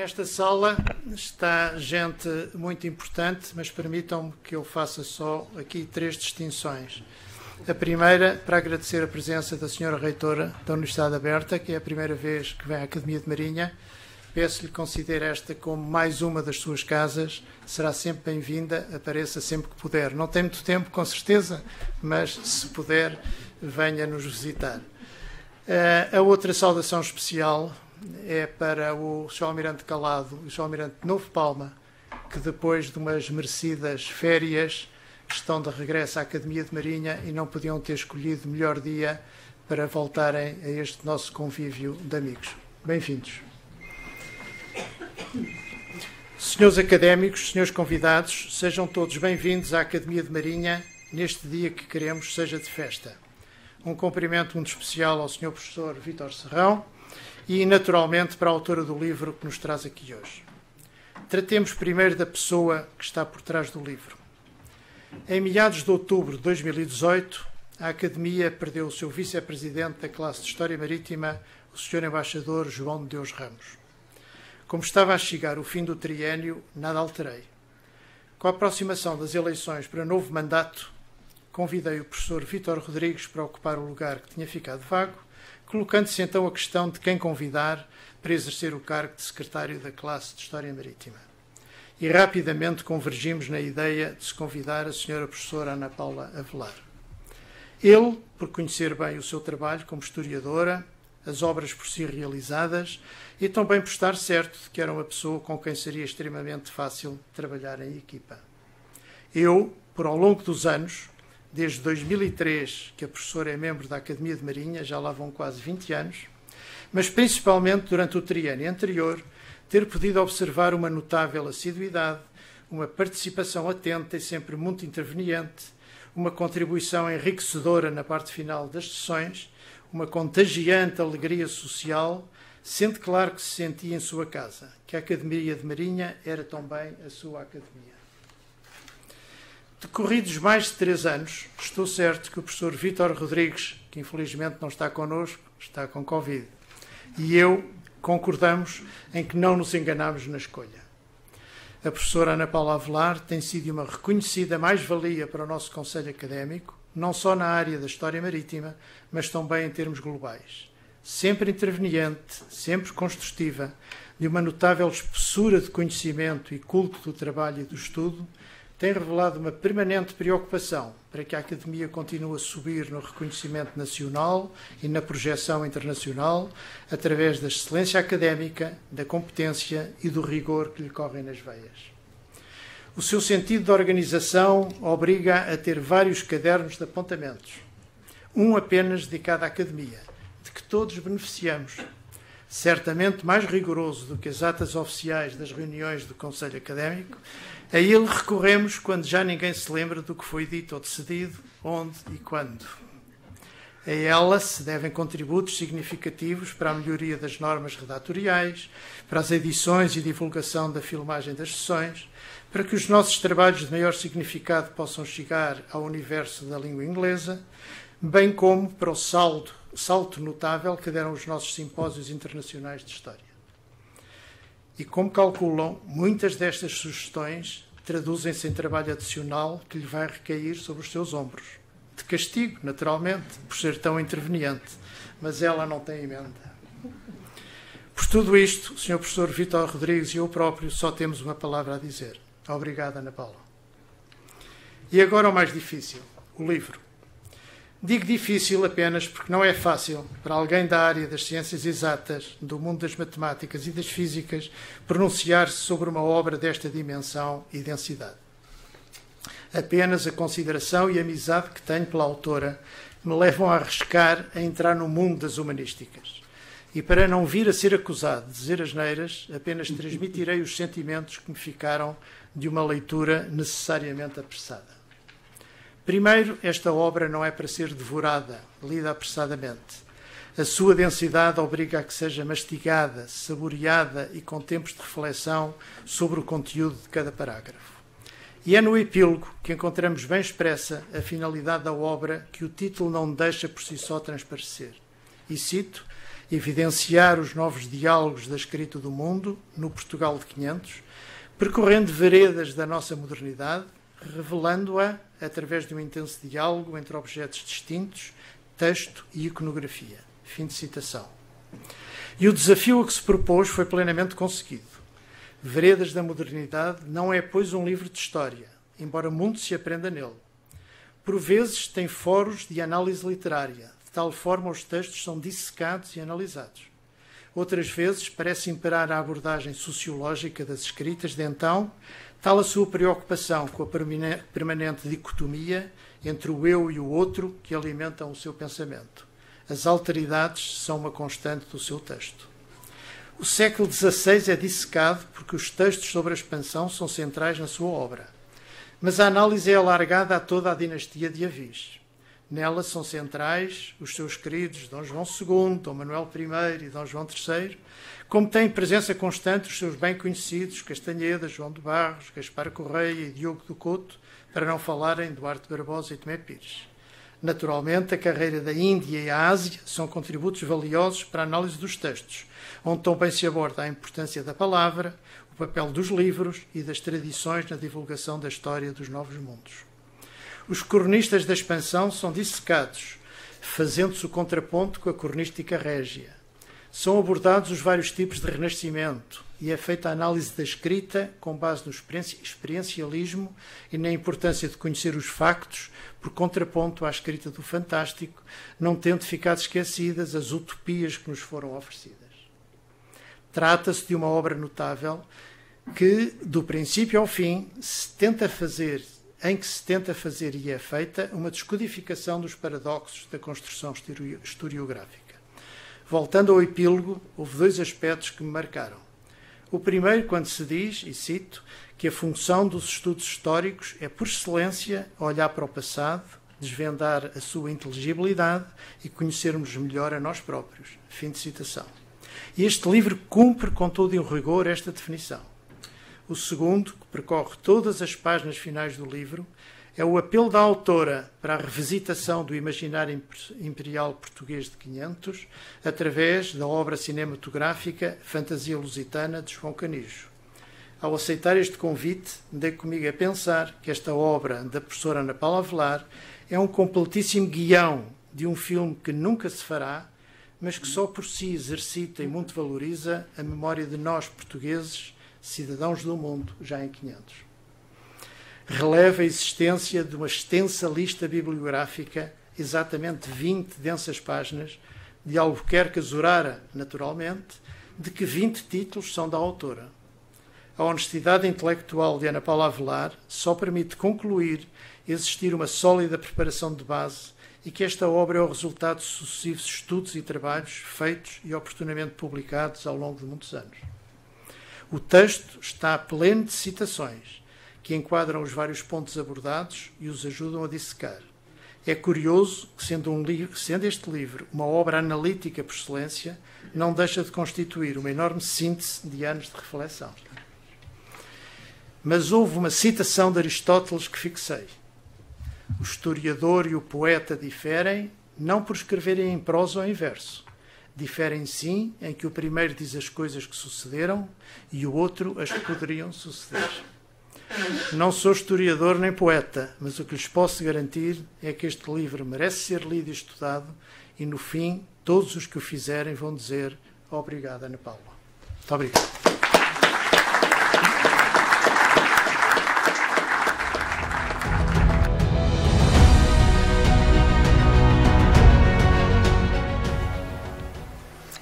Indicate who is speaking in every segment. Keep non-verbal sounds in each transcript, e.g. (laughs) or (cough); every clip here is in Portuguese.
Speaker 1: Nesta sala está gente muito importante, mas permitam-me que eu faça só aqui três distinções. A primeira, para agradecer a presença da Senhora Reitora da Universidade Aberta, que é a primeira vez que vem à Academia de Marinha. Peço-lhe que considere esta como mais uma das suas casas. Será sempre bem-vinda, apareça sempre que puder. Não tem muito tempo, com certeza, mas se puder, venha nos visitar. Uh, a outra saudação especial é para o Sr. Almirante Calado e o Sr. Almirante Novo Palma, que depois de umas merecidas férias estão de regresso à Academia de Marinha e não podiam ter escolhido melhor dia para voltarem a este nosso convívio de amigos. Bem-vindos. Senhores académicos, senhores convidados, sejam todos bem-vindos à Academia de Marinha neste dia que queremos seja de festa. Um cumprimento muito especial ao Sr. Professor Vítor Serrão e, naturalmente, para a autora do livro que nos traz aqui hoje. Tratemos primeiro da pessoa que está por trás do livro. Em meados de outubro de 2018, a Academia perdeu o seu vice-presidente da classe de História Marítima, o Sr. Embaixador João de Deus Ramos. Como estava a chegar o fim do triênio, nada alterei. Com a aproximação das eleições para novo mandato, convidei o professor Vítor Rodrigues para ocupar o lugar que tinha ficado vago colocando-se então a questão de quem convidar para exercer o cargo de secretário da classe de História Marítima. E rapidamente convergimos na ideia de se convidar a senhora professora Ana Paula Avelar. Ele, por conhecer bem o seu trabalho como historiadora, as obras por si realizadas e também por estar certo de que era uma pessoa com quem seria extremamente fácil trabalhar em equipa. Eu, por ao longo dos anos, desde 2003 que a professora é membro da Academia de Marinha, já lá vão quase 20 anos, mas principalmente durante o triênio anterior, ter podido observar uma notável assiduidade, uma participação atenta e sempre muito interveniente, uma contribuição enriquecedora na parte final das sessões, uma contagiante alegria social, sendo claro que se sentia em sua casa, que a Academia de Marinha era também a sua academia. Decorridos mais de três anos, estou certo que o professor Vítor Rodrigues, que infelizmente não está connosco, está com Covid, e eu concordamos em que não nos enganamos na escolha. A professora Ana Paula Avelar tem sido uma reconhecida mais-valia para o nosso Conselho Académico, não só na área da história marítima, mas também em termos globais. Sempre interveniente, sempre construtiva, de uma notável espessura de conhecimento e culto do trabalho e do estudo, tem revelado uma permanente preocupação para que a Academia continue a subir no reconhecimento nacional e na projeção internacional através da excelência académica, da competência e do rigor que lhe correm nas veias. O seu sentido de organização obriga a ter vários cadernos de apontamentos, um apenas dedicado à Academia, de que todos beneficiamos, certamente mais rigoroso do que as atas oficiais das reuniões do Conselho Académico, a ele recorremos quando já ninguém se lembra do que foi dito ou decidido, onde e quando. A ela se devem contributos significativos para a melhoria das normas redatoriais, para as edições e divulgação da filmagem das sessões, para que os nossos trabalhos de maior significado possam chegar ao universo da língua inglesa, bem como para o saldo, salto notável que deram os nossos simpósios internacionais de História. E como calculam, muitas destas sugestões traduzem-se em trabalho adicional que lhe vai recair sobre os seus ombros. De castigo, naturalmente, por ser tão interveniente, mas ela não tem emenda. Por tudo isto, o Sr. Professor Vitor Rodrigues e eu próprio só temos uma palavra a dizer. Obrigada, Ana Paula. E agora o mais difícil, o livro. Digo difícil apenas porque não é fácil para alguém da área das ciências exatas, do mundo das matemáticas e das físicas, pronunciar-se sobre uma obra desta dimensão e densidade. Apenas a consideração e amizade que tenho pela autora me levam a arriscar a entrar no mundo das humanísticas. E para não vir a ser acusado de dizer asneiras, apenas transmitirei os sentimentos que me ficaram de uma leitura necessariamente apressada. Primeiro, esta obra não é para ser devorada, lida apressadamente. A sua densidade obriga a que seja mastigada, saboreada e com tempos de reflexão sobre o conteúdo de cada parágrafo. E é no epílogo que encontramos bem expressa a finalidade da obra que o título não deixa por si só transparecer. E cito: evidenciar os novos diálogos da escrita do mundo no Portugal de 500, percorrendo veredas da nossa modernidade, revelando-a através de um intenso diálogo entre objetos distintos, texto e iconografia. Fim de citação. E o desafio a que se propôs foi plenamente conseguido. Veredas da Modernidade não é, pois, um livro de história, embora muito se aprenda nele. Por vezes tem foros de análise literária, de tal forma os textos são dissecados e analisados. Outras vezes parece imperar a abordagem sociológica das escritas de então, tal a sua preocupação com a permanente dicotomia entre o eu e o outro que alimentam o seu pensamento. As alteridades são uma constante do seu texto. O século XVI é dissecado porque os textos sobre a expansão são centrais na sua obra. Mas a análise é alargada a toda a dinastia de Avis. Nela são centrais os seus queridos Dom João II, Dom Manuel I e Dom João III, como têm presença constante os seus bem conhecidos Castanheda, João de Barros, Gaspar Correia e Diogo do Couto, para não falarem Duarte Barbosa e Tomé Pires. Naturalmente, a carreira da Índia e a Ásia são contributos valiosos para a análise dos textos, onde também se aborda a importância da palavra, o papel dos livros e das tradições na divulgação da história dos novos mundos. Os cronistas da expansão são dissecados, fazendo-se o contraponto com a cronística régia. São abordados os vários tipos de renascimento e é feita a análise da escrita com base no experiencialismo e na importância de conhecer os factos por contraponto à escrita do fantástico, não tendo ficado esquecidas as utopias que nos foram oferecidas. Trata-se de uma obra notável que, do princípio ao fim, se tenta fazer, em que se tenta fazer e é feita uma descodificação dos paradoxos da construção historiográfica. Voltando ao epílogo, houve dois aspectos que me marcaram. O primeiro, quando se diz, e cito, que a função dos estudos históricos é, por excelência, olhar para o passado, desvendar a sua inteligibilidade e conhecermos melhor a nós próprios. Fim de citação. E este livro cumpre com todo o rigor esta definição. O segundo, que percorre todas as páginas finais do livro, é o apelo da autora para a revisitação do imaginário imperial português de 500 através da obra cinematográfica Fantasia Lusitana de João Canijo. Ao aceitar este convite, dei comigo a pensar que esta obra da professora Ana Paula Avelar é um completíssimo guião de um filme que nunca se fará, mas que só por si exercita e muito valoriza a memória de nós portugueses, cidadãos do mundo, já em 500. Releva a existência de uma extensa lista bibliográfica, exatamente 20 densas páginas, de Albuquerque Zurara, naturalmente, de que 20 títulos são da autora a honestidade intelectual de Ana Paula Avelar só permite concluir existir uma sólida preparação de base e que esta obra é o resultado de sucessivos estudos e trabalhos feitos e oportunamente publicados ao longo de muitos anos. O texto está pleno de citações que enquadram os vários pontos abordados e os ajudam a dissecar. É curioso que, sendo, um livro, sendo este livro uma obra analítica por excelência, não deixa de constituir uma enorme síntese de anos de reflexão. Mas houve uma citação de Aristóteles que fixei. O historiador e o poeta diferem não por escreverem em prosa ou em verso. Diferem sim em que o primeiro diz as coisas que sucederam e o outro as que poderiam suceder. Não sou historiador nem poeta, mas o que lhes posso garantir é que este livro merece ser lido e estudado e no fim todos os que o fizerem vão dizer obrigado, Ana Paula. Muito obrigado.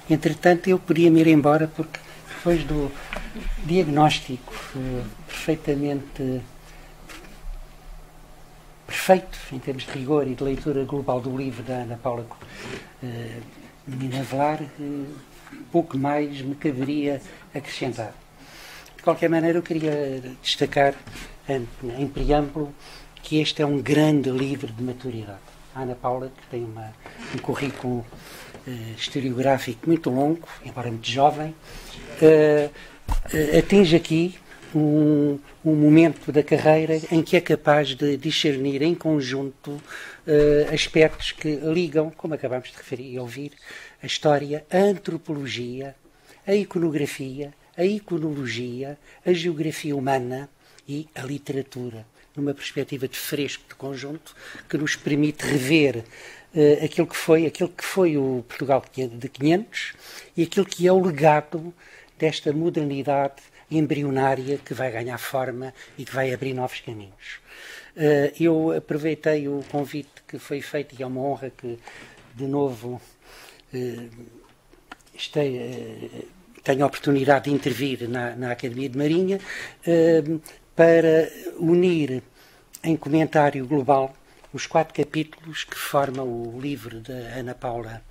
Speaker 2: Entretanto, eu podia me ir embora porque depois do diagnóstico eh, perfeitamente perfeito em termos de rigor e de leitura global do livro da Ana Paula eh, Menina Velar, eh, pouco mais me caberia acrescentar. De qualquer maneira, eu queria destacar em, em preâmbulo que este é um grande livro de maturidade. A Ana Paula, que tem uma, um currículo uh, historiográfico muito longo, embora muito jovem, uh, uh, atinge aqui, um, um, momento da carreira em que é capaz de discernir em conjunto uh, aspectos que ligam, como acabamos de referir e ouvir, a história, a antropologia, a iconografia, a iconologia, a geografia humana e a literatura, numa perspectiva de fresco de conjunto que nos permite rever uh, aquilo que foi, aquilo que foi o Portugal de 500 e aquilo que é o legado desta modernidade embrionária que vai ganhar forma e que vai abrir novos caminhos. Uh, eu aproveitei o convite que foi feito e é uma honra que, de novo, uh, uh, tenho a oportunidade de intervir na, na Academia de Marinha para unir em comentário global os quatro capítulos que formam o livro da Ana Paula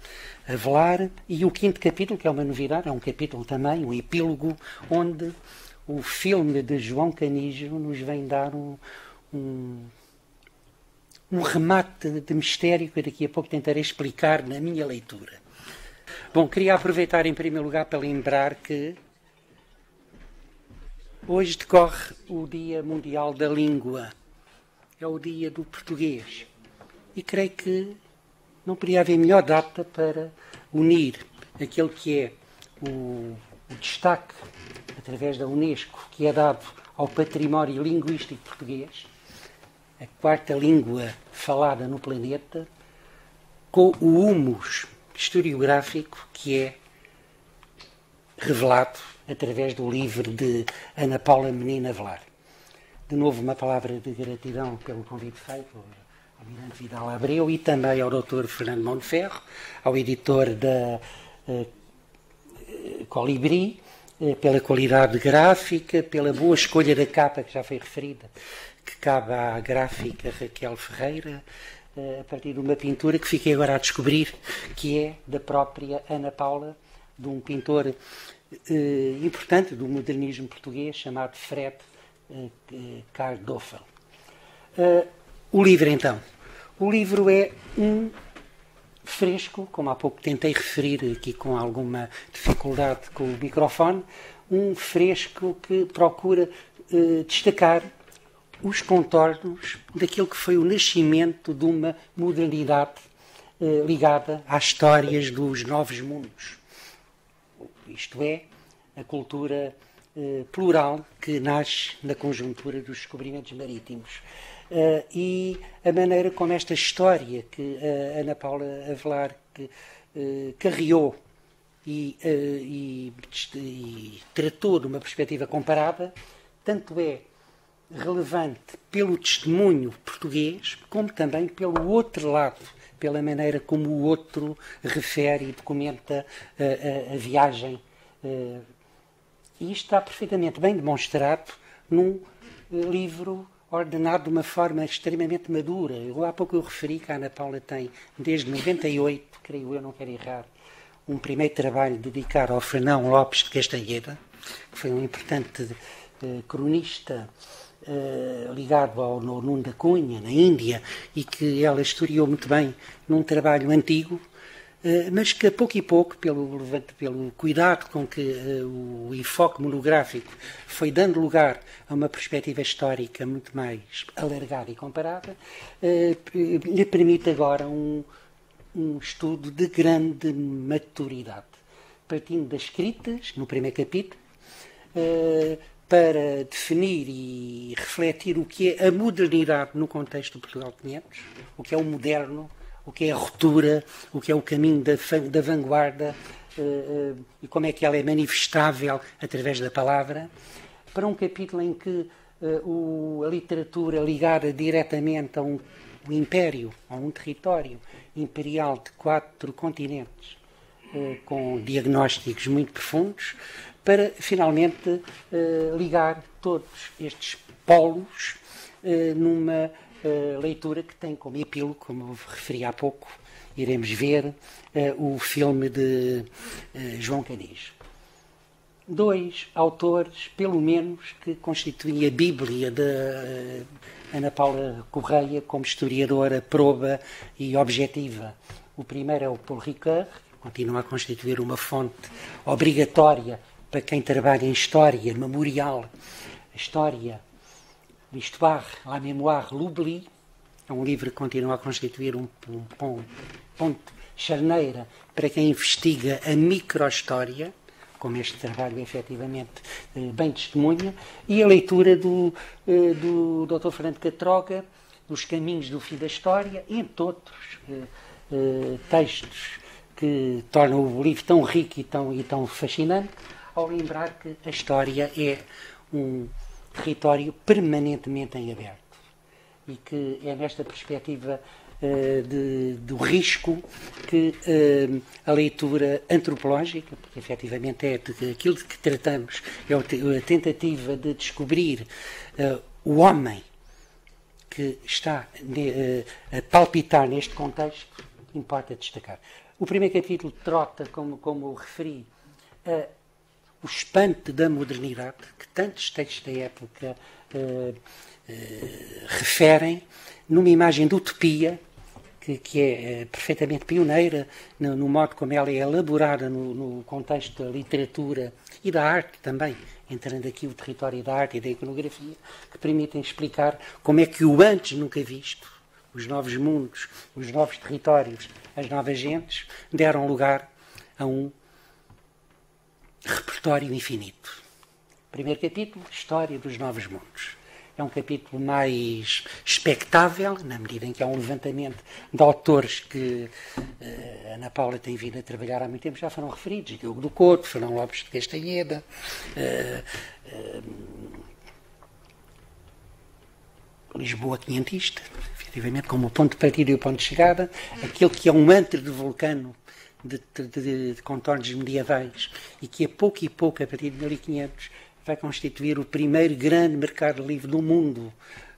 Speaker 2: Avelar e o quinto capítulo, que é uma novidade, é um capítulo também, um epílogo, onde o filme de João Canijo nos vem dar um, um, um remate de mistério que daqui a pouco tentarei explicar na minha leitura. Bom, queria aproveitar em primeiro lugar para lembrar que hoje decorre o Dia Mundial da Língua é o dia do português. E creio que não poderia haver melhor data para unir aquele que é o, o destaque, através da Unesco, que é dado ao património linguístico português, a quarta língua falada no planeta, com o humus historiográfico que é revelado através do livro de Ana Paula Menina Velar de novo uma palavra de gratidão pelo convite feito ao Almirante Vidal Abreu e também ao Dr. Fernando Monteferro, ao editor da uh, Colibri, uh, pela qualidade gráfica, pela boa escolha da capa que já foi referida, que cabe à gráfica Raquel Ferreira, a partir de uma pintura que fiquei agora a descobrir que é da própria Ana Paula, de um pintor importante do modernismo português chamado Fred Cardoffel. Uh, o livro, então. O livro é um fresco, como há pouco tentei referir aqui com alguma dificuldade com o microfone, um fresco que procura uh, destacar os contornos daquilo que foi o nascimento de uma modernidade ligada às histórias dos novos mundos. Isto é, a cultura eh, plural que nasce na conjuntura dos descobrimentos marítimos. Uh, e a maneira como esta história que a Ana Paula Avelar que, uh, carreou e, e, e, tratou de uma perspectiva comparada, tanto é relevante pelo testemunho português, como também pelo outro lado, pela maneira como o outro refere e documenta a, a viagem e isto está perfeitamente bem demonstrado num eh, livro ordenado de uma forma extremamente madura. Eu, há pouco eu referi que a Ana Paula tem, desde 98, creio eu, não quero errar, um primeiro trabalho dedicado ao Fernão Lopes de Castanheira, que foi um importante uh, cronista uh, ligado ao Nuno da Cunha, na Índia, e que ela historiou muito bem num trabalho antigo, eh, mas que a pouco e pouco, pelo, pelo cuidado com que uh, o enfoque monográfico foi dando lugar a uma perspectiva histórica muito mais alargada e comparada, uh, lhe permite agora um, um estudo de grande maturidade, partindo das escritas, no primeiro capítulo, para definir e refletir o que é a modernidade no contexto do Portugal 500, o que é o moderno, o que é a ruptura, o que é o caminho da, da vanguarda uh, uh, e como é que ela é manifestável através da palavra, para um capítulo em que uh, o, a literatura ligada diretamente a um, um, império, a um território imperial de quatro continentes, com diagnósticos muito profundos, para finalmente ligar todos estes polos numa uh, leitura que tem como epílogo, como referi há pouco, iremos ver uh, o filme de uh, João Canis. Dois autores, pelo menos, que constituem a Bíblia de Ana Paula Correia como historiadora proba e objetiva. O primeiro é o Paul Ricard, que continua a constituir uma fonte obrigatória para quem trabalha em história, memorial, história, l'histoire, la mémoire, l'oubli, é um livro que continua a constituir um, um, um ponto charneira para quem investiga a microhistória, como este trabalho efetivamente eh, bem testemunha, e a leitura do, eh, do Dr. Fernando Catroga, dos Caminhos do Fim da História, entre outros eh, textos que tornam o livro tão rico e tão, e tão fascinante, ao lembrar que a história é um território permanentemente em aberto e que é nesta perspectiva uh, de, do risco que uh, a leitura antropológica, porque efetivamente é de, aquilo de que tratamos, é a tentativa de descobrir uh, o homem que está a palpitar neste contexto, importa destacar. O primeiro capítulo trata, como, como referi, o espanto da modernidade, que tantos textos da época eh, referem numa imagem de utopia que, que é, é perfeitamente pioneira no, no, modo como ela é elaborada no, no, contexto da literatura e da arte também, entrando aqui o território da arte e da iconografia, que permitem explicar como é que o antes nunca visto, os novos mundos, os novos territórios, as novas gentes, deram lugar a um repertório infinito. Primeiro capítulo, História dos Novos Mundos. É um capítulo mais expectável, na medida em que há um levantamento de autores que uh, Ana Paula tem vindo a trabalhar há muito tempo, já foram referidos. Diogo do Couto, Fernão Lopes de Castanheda, uh, uh, Lisboa quinhentista, efetivamente como o ponto de partida e o ponto de chegada, aquele que é um antro de vulcano de, de, de, contornos medievais e que a pouco e pouco, a partir de 1500, vai constituir o primeiro grande mercado livre do mundo,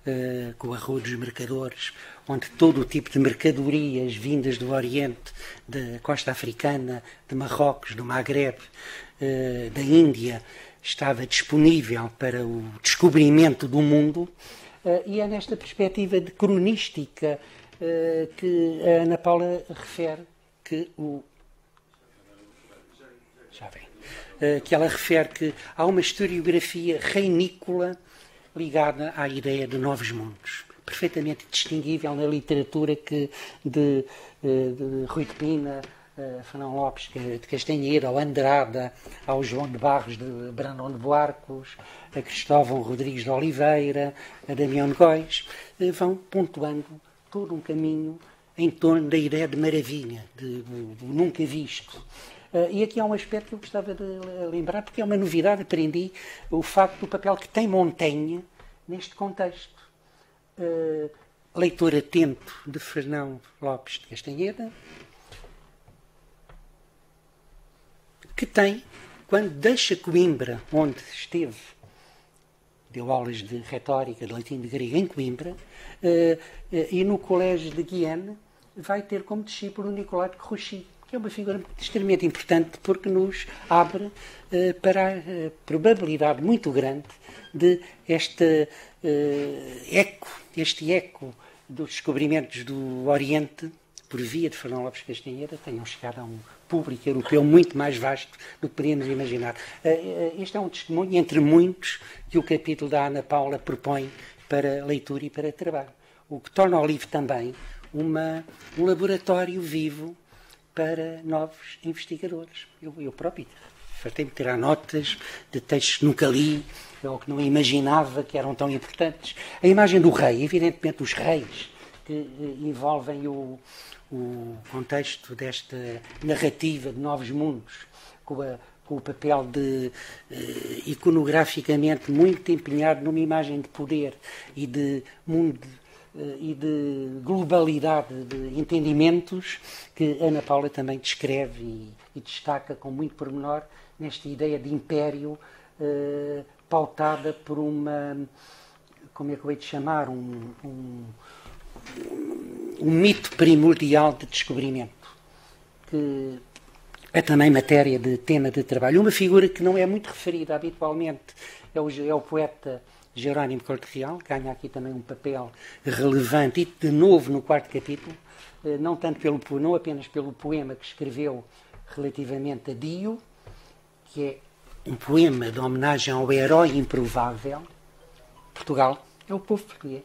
Speaker 2: uh, com a Rua dos Mercadores, onde todo o tipo de mercadorias vindas do Oriente, da costa africana, de Marrocos, do Maghreb, uh, da Índia, estava disponível para o descobrimento do mundo. Uh, e é nesta perspectiva de cronística que a Ana Paula refere que o. Já vem. Eh, que ela refere que há uma historiografia reinícola ligada à ideia de novos mundos, perfeitamente distinguível na literatura que de, eh, de Rui de Pina, uh, Fernão Lopes de Castanheira, ao Andrada, ao João de Barros de Brandão de Buarcos, a Cristóvão Rodrigues de Oliveira, a Damião de Góis, vão pontuando todo um caminho em torno da ideia de maravilha, de, de, de nunca visto. Uh, e aqui há um aspecto que eu gostava de lembrar, porque é uma novidade, aprendi o facto do papel que tem Montaigne neste contexto. Uh, leitor atento de Fernão Lopes de Castanheda, que tem, quando deixa Coimbra, onde esteve, deu aulas de retórica, de latim, de grego em Coimbra, uh, e no colégio de Guiane, vai ter como discípulo Nicolau de Crouchy, que é uma figura extremamente importante porque nos abre uh, para a uh, probabilidade muito grande de este uh, eco, este eco dos descobrimentos do Oriente por via de Fernão Lopes Castanheira tenham chegado a um público europeu muito mais vasto do que podíamos imaginar. Este é um testemunho entre muitos que o capítulo da Ana Paula propõe para leitura e para trabalho. O que torna o livro também uma, um laboratório vivo para novos investigadores. Eu, eu próprio fartei-me tirar notas de textos que nunca li ou que não imaginava que eram tão importantes. A imagem do rei, evidentemente, os reis que eh, envolvem o, o contexto desta narrativa de novos mundos, com, a, com o papel de eh, iconograficamente muito empenhado numa imagem de poder e de mundo e de globalidade de entendimentos que Ana Paula também descreve e, e destaca com muito pormenor nesta ideia de império eh, pautada por uma, como é que eu hei de chamar, um, um, um mito primordial de descobrimento, que é também matéria de tema de trabalho. Uma figura que não é muito referida habitualmente é o, é o poeta Jerónimo Corte Real ganha aqui também um papel relevante e de novo no quarto capítulo, eh, não tanto pelo não apenas pelo poema que escreveu relativamente a Dio, que é um poema de homenagem ao herói improvável, Portugal é o povo português,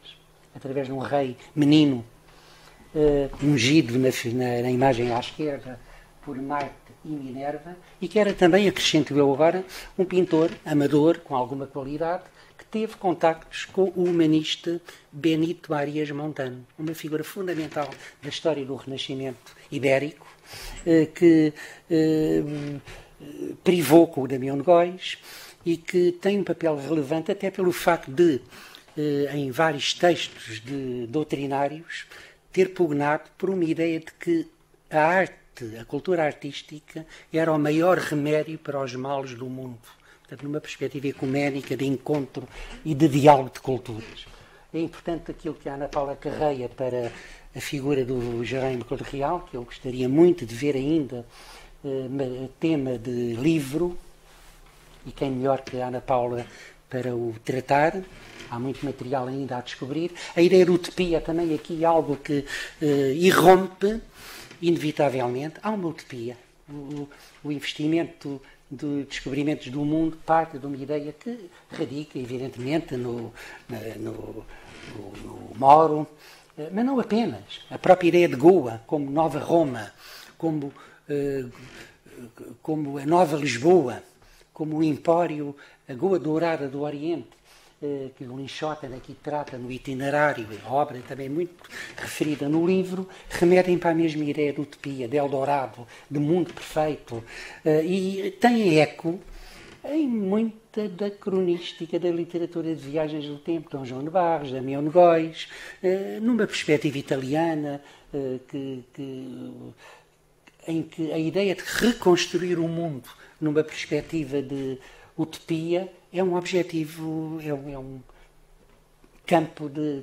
Speaker 2: através de um rei menino, uh, ungido na, na, na, imagem à esquerda por Marte e Minerva, e que era também, acrescento eu agora, um pintor amador com alguma qualidade, teve contactos com o humanista Benito Arias Montano, uma figura fundamental da história do Renascimento ibérico, uh, que uh, privou com o Damião de Góis e que tem um papel relevante até pelo facto de, eh, em vários textos de doutrinários, ter pugnado por uma ideia de que a arte, a cultura artística, era o maior remédio para os males do mundo. Portanto, numa perspectiva ecuménica de encontro e de diálogo de culturas. É importante aquilo que a Ana Paula carreia para a figura do Jerônimo Real, que eu gostaria muito de ver ainda eh, tema de livro, e quem melhor que a Ana Paula para o tratar. Há muito material ainda a descobrir. A ideia de utopia também aqui algo que uh, irrompe, inevitavelmente. Há uma utopia. O, o investimento de descobrimentos do mundo parte de uma ideia que radica, evidentemente, no, no, no, no Moro, eh, mas não apenas. A própria ideia de Goa como Nova Roma, como, uh, como a Nova Lisboa, como o Empório, a Goa Dourada do Oriente, eh, que o Linchota aqui trata no itinerário, a obra também muito referida no livro, remetem para a mesma ideia de utopia, de Eldorado, de mundo perfeito, eh, e tem eco em muita da cronística da literatura de viagens do tempo, Dom João de Barros, Damião de Góis, eh, numa perspectiva italiana, que, que, em que a ideia de reconstruir o mundo numa perspectiva de utopia, é um objetivo, é um, é um campo de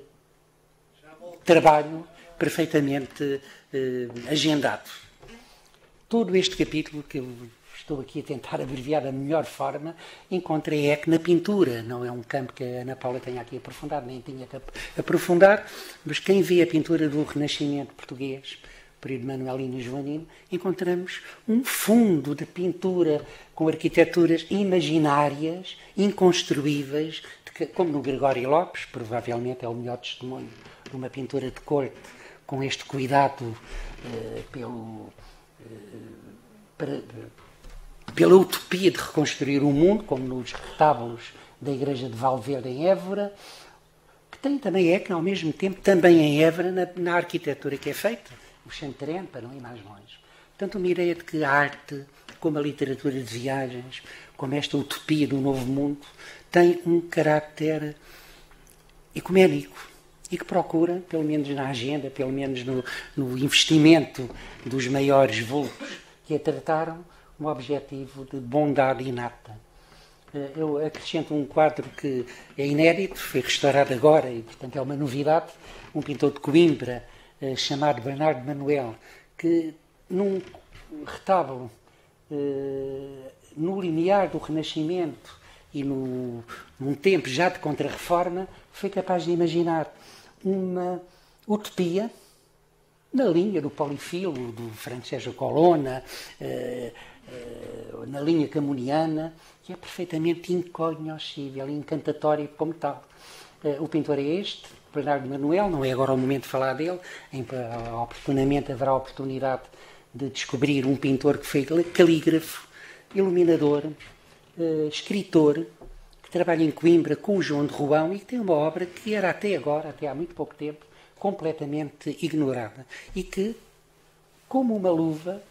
Speaker 2: trabalho perfeitamente eh, agendado. Todo este capítulo, que eu estou aqui a tentar abreviar da melhor forma, encontrei eco na pintura. Não é um campo que a Ana Paula tenha aqui aprofundado, nem tinha que aprofundar, mas quem vê a pintura do Renascimento português período Manuelino e Joanino, encontramos um fundo de pintura com arquiteturas imaginárias, inconstruíveis, que, como no Gregório Lopes, provavelmente é o melhor testemunho de uma pintura de corte, com este cuidado eh, pelo, eh, para, pela utopia de reconstruir o mundo, como nos retábulos da Igreja de Valverde em Évora, que tem também é que, ao mesmo tempo, também em Évora, na, na arquitetura que é feita o Chantrenne, para não ir mais longe. Portanto, uma ideia de que a arte, como a literatura de viagens, como esta utopia do novo mundo, tem um caráter ecuménico e que procura, pelo menos na agenda, pelo menos no, no investimento dos maiores vultos que a trataram, um objetivo de bondade inata. Eh, eu acrescento um quadro que é inédito, foi restaurado agora e, portanto, é uma novidade. Um pintor de Coimbra, eh, chamado Bernardo Manuel, que num retábulo no limiar do Renascimento e no, num tempo já de contra-reforma, foi capaz de imaginar uma utopia na linha do Polifilo, do Francesco Colonna, eh, na linha camuniana, que é perfeitamente incognoscível, encantatório como tal. o pintor é este, Bernardo Manuel, não é agora o momento de falar dele, em, oportunamente haverá oportunidade de descobrir um pintor que foi calígrafo, iluminador, uh, escritor, que trabalha em Coimbra com o João de Ruão e que tem uma obra que era até agora, até há muito pouco tempo, completamente ignorada e que, como uma luva,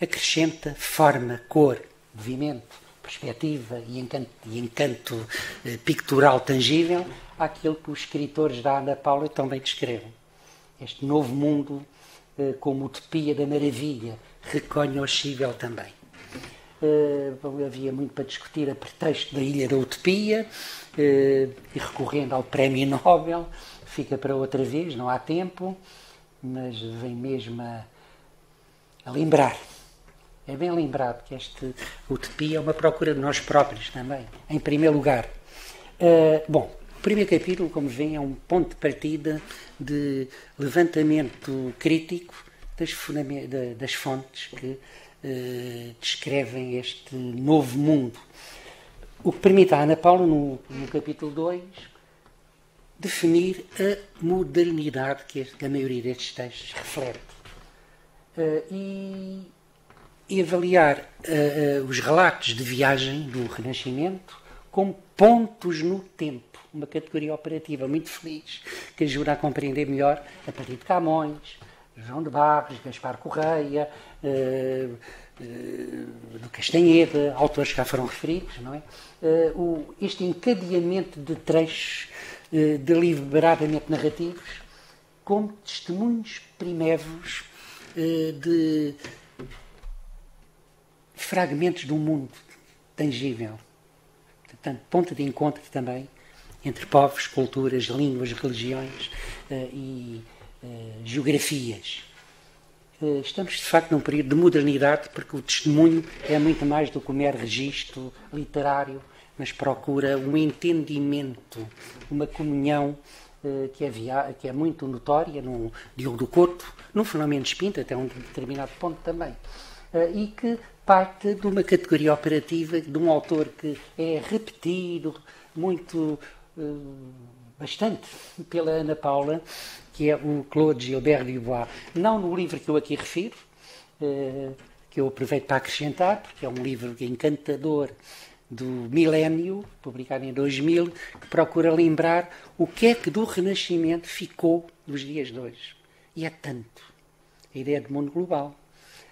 Speaker 2: acrescenta forma, cor, movimento, perspectiva e encanto, e encanto eh, pictural tangível àquilo que os escritores da Ana Paula também descrevem. Este novo mundo eh, como utopia da maravilha, reconhecível também. Eh, havia muito para discutir a pretexto da Ilha da Utopia eh, e recorrendo ao Prémio Nobel, fica para outra vez, não há tempo, mas vem mesmo a, a lembrar é bem lembrado que esta utopia é uma procura de nós próprios também, em primeiro lugar. Uh, bom, primeiro capítulo, como veem, é um ponto de partida de levantamento crítico das, das fontes que uh, descrevem este novo mundo. O que permite à Ana Paula, no, no capítulo 2, definir a modernidade que a maioria destes textos reflete uh, e, e, avaliar uh, uh, os relatos de viagem do Renascimento como pontos no tempo. Uma categoria operativa muito feliz que ajuda a compreender melhor a partir de Camões, João de Barros, Gaspar Correia, do Castanheda, autores que já foram referidos, não é? este encadeamento de trechos deliberadamente narrativos, como testemunhos primevos de fragmentos um mundo tangível. Portanto, ponto de encontro também entre povos, culturas, línguas, religiões eh, e geografias. Estamos, de facto, num período de modernidade, porque o testemunho é muito mais do que um mero registro literário mas procura um entendimento, uma comunhão uh, que, é via, que é muito notória no Diogo do Couto, no fenómeno de Espinto, até um determinado ponto também, uh, e que parte de uma categoria operativa de um autor que é repetido muito, uh, bastante, pela Ana Paula, que é o Claude Gilbert Dubois. Não no livro que eu aqui refiro, que eu aproveito para acrescentar, porque é um livro encantador do milénio, publicado em 2000, que procura lembrar o que é que do Renascimento ficou nos dias de hoje. E é tanto. A ideia de mundo global,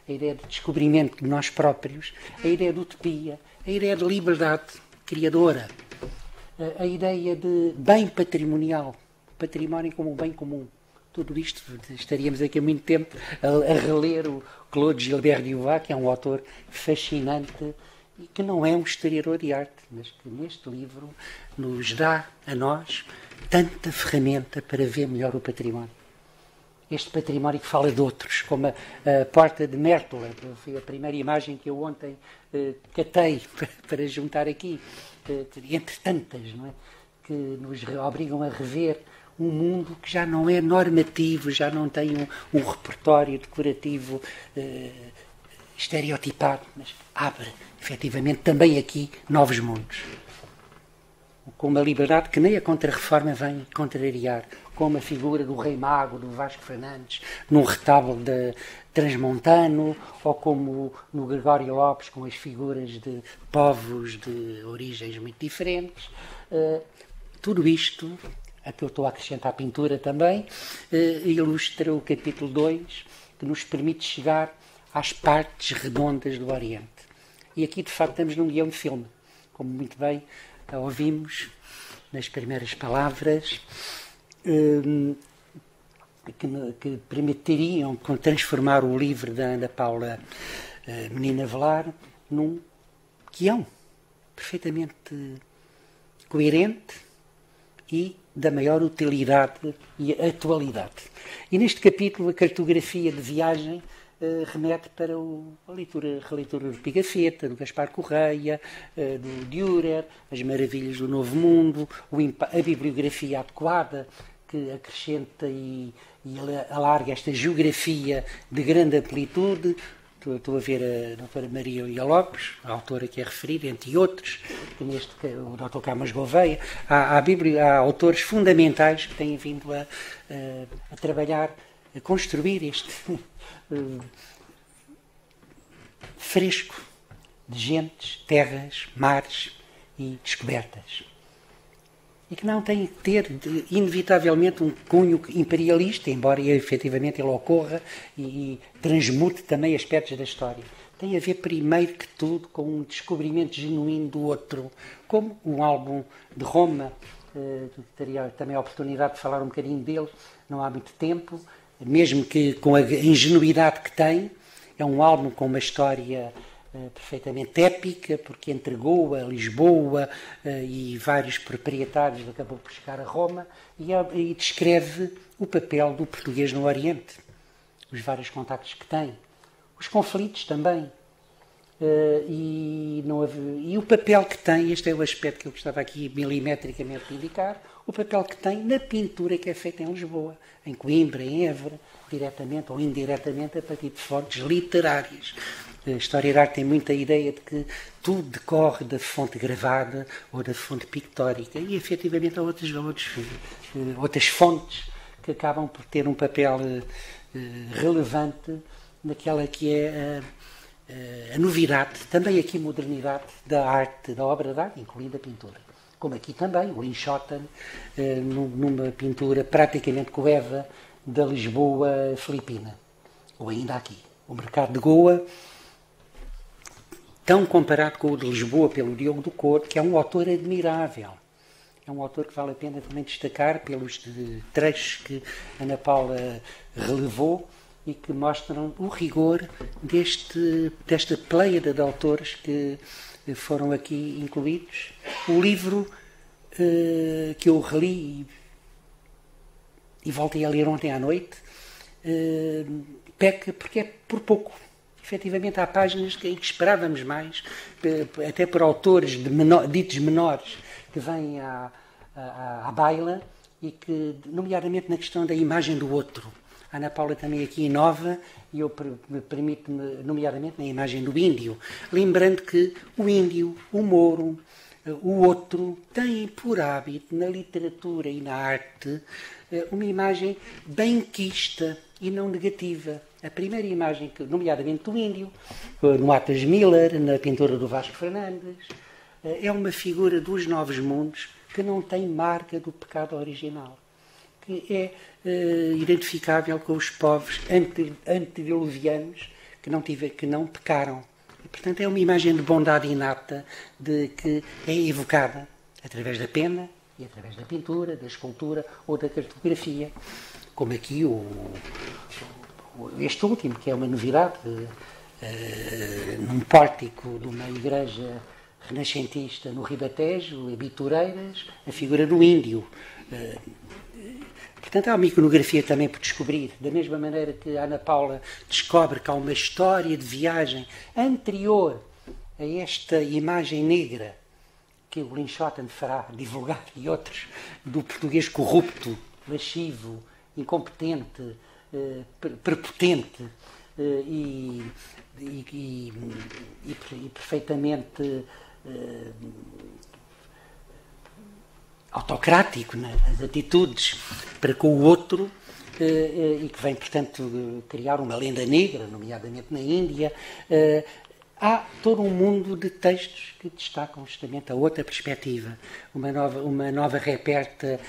Speaker 2: a ideia de descobrimento de nós próprios, a ideia de utopia, a ideia de liberdade criadora, a, ideia de bem patrimonial, património como um bem comum. Tudo isto, estaríamos aqui há muito tempo a, a reler o Claude Gilbert Duvall, que é um autor fascinante e que não é um historiador de arte, mas que neste livro nos dá a nós tanta ferramenta para ver melhor o património. Este património que fala de outros, como a, a porta de Mértola, foi a primeira imagem que eu ontem eh, catei (laughs) para, juntar aqui, eh, entre tantas, não é? que nos obrigam a rever um mundo que já não é normativo, já não tem um, um repertório decorativo eh, estereotipado, mas abre efetivamente também aqui novos mundos. Com uma liberdade que nem a Contra-Reforma vem contrariar, como a figura do Rei Mago, do Vasco Fernandes, num retábulo de transmontano, ou como no Gregório Lopes, com as figuras de povos de origens muito diferentes. Uh, tudo isto, a que eu estou a acrescentar a pintura também, uh, ilustra o capítulo 2, que nos permite chegar às partes redondas do Oriente. E aqui, de facto, estamos num guião de filme, como muito bem ouvimos nas primeiras palavras, que, que, permitiriam transformar o livro da Ana Paula uh, Menina Velar num guião perfeitamente coerente e da maior utilidade e atualidade. E neste capítulo, a cartografia de viagem eh, remete para o, a leitura, a releitura do Pigafetta, do Gaspar Correia, uh, do Dürer, As Maravilhas do Novo Mundo, o, a bibliografia adequada que acrescenta e, e alarga esta geografia de grande amplitude, Estou, a ver a doutora Maria Oia Lopes, a autora que é referida, entre outros, neste, o Dr. Camas Gouveia. Há, há, há, autores fundamentais que têm vindo a, a, a trabalhar, a construir este, uh, (laughs) fresco de gentes, terras, mares e descobertas. E que não tem que ter, de, inevitavelmente, um cunho imperialista, embora efetivamente ele ocorra e, e transmute também aspectos da história. Tem a ver, primeiro que tudo, com um descobrimento genuíno do outro, como um álbum de Roma, uh, teria também a oportunidade de falar um bocadinho dele, não há muito tempo, mesmo que com a ingenuidade que tem, é um álbum com uma história perfeitamente épica, porque entregou a Lisboa uh, e vários proprietários acabou por chegar a Roma e, e, descreve o papel do português no Oriente, os vários contactos que tem, os conflitos também. Uh, e, e, o papel que tem, este é o aspecto que eu gostava aqui milimetricamente de indicar, o papel que tem na pintura que é feita em Lisboa, em Coimbra, em Évora, diretamente ou indiretamente a partir de fontes literárias. A história da arte tem muita ideia de que tudo decorre da fonte gravada ou da fonte pictórica e efetivamente há outras, outras, eh, outras fontes que acabam por ter um papel eh, relevante naquela que é a, a novidade, também aqui modernidade da arte, da obra de arte, incluindo a pintura. Como aqui também, o eh, numa pintura praticamente coeva da Lisboa filipina, ou ainda aqui. O mercado de Goa, tão comparado com o de Lisboa pelo Diogo do Couto, que é um autor admirável. É um autor que vale a pena também destacar pelos trechos que Ana Paula relevou e que mostram o rigor deste, desta pleiada de autores que foram aqui incluídos. O livro uh, que eu reli e, voltei a ler ontem à noite uh, peca porque é por pouco. Efetivamente, há páginas que, que esperávamos mais, até por autores menor, ditos menores que vêm à, à, à baila e que, nomeadamente na questão da imagem do outro, a Ana Paula também aqui inova e eu me permito-me, nomeadamente na imagem do índio, lembrando que o índio, o mouro, o outro tem por hábito na literatura e na arte eh, uma imagem benquista e não negativa. A primeira imagem, que, nomeadamente do índio, eh, no Atlas Miller, na pintura do Vasco Fernandes, eh, é uma figura dos novos mundos que não tem marca do pecado original que é uh, identificável com os povos ante, antediluvianos que não, tive, que não pecaram. E, portanto, é uma imagem de bondade inata de que é evocada através da pena e através da pintura, da escultura ou da cartografia, como aqui o, este último, que é uma novidade, uh, num pórtico de uma igreja renascentista no Ribatejo, em Bitureiras, a figura do índio. Uh, Portanto, há uma iconografia também por descobrir, da mesma maneira que Ana Paula descobre que há uma história de viagem anterior a esta imagem negra que o Linchotten fará divulgar e outros do português corrupto, lascivo, incompetente, eh, prepotente eh, e, e, e, e, perfeitamente eh, autocrático nas né? atitudes para com o outro eh, eh, e que vem, portanto, criar uma lenda negra, nomeadamente na Índia. Eh, há todo um mundo de textos que destacam justamente a outra perspectiva, uma nova, uma nova reperta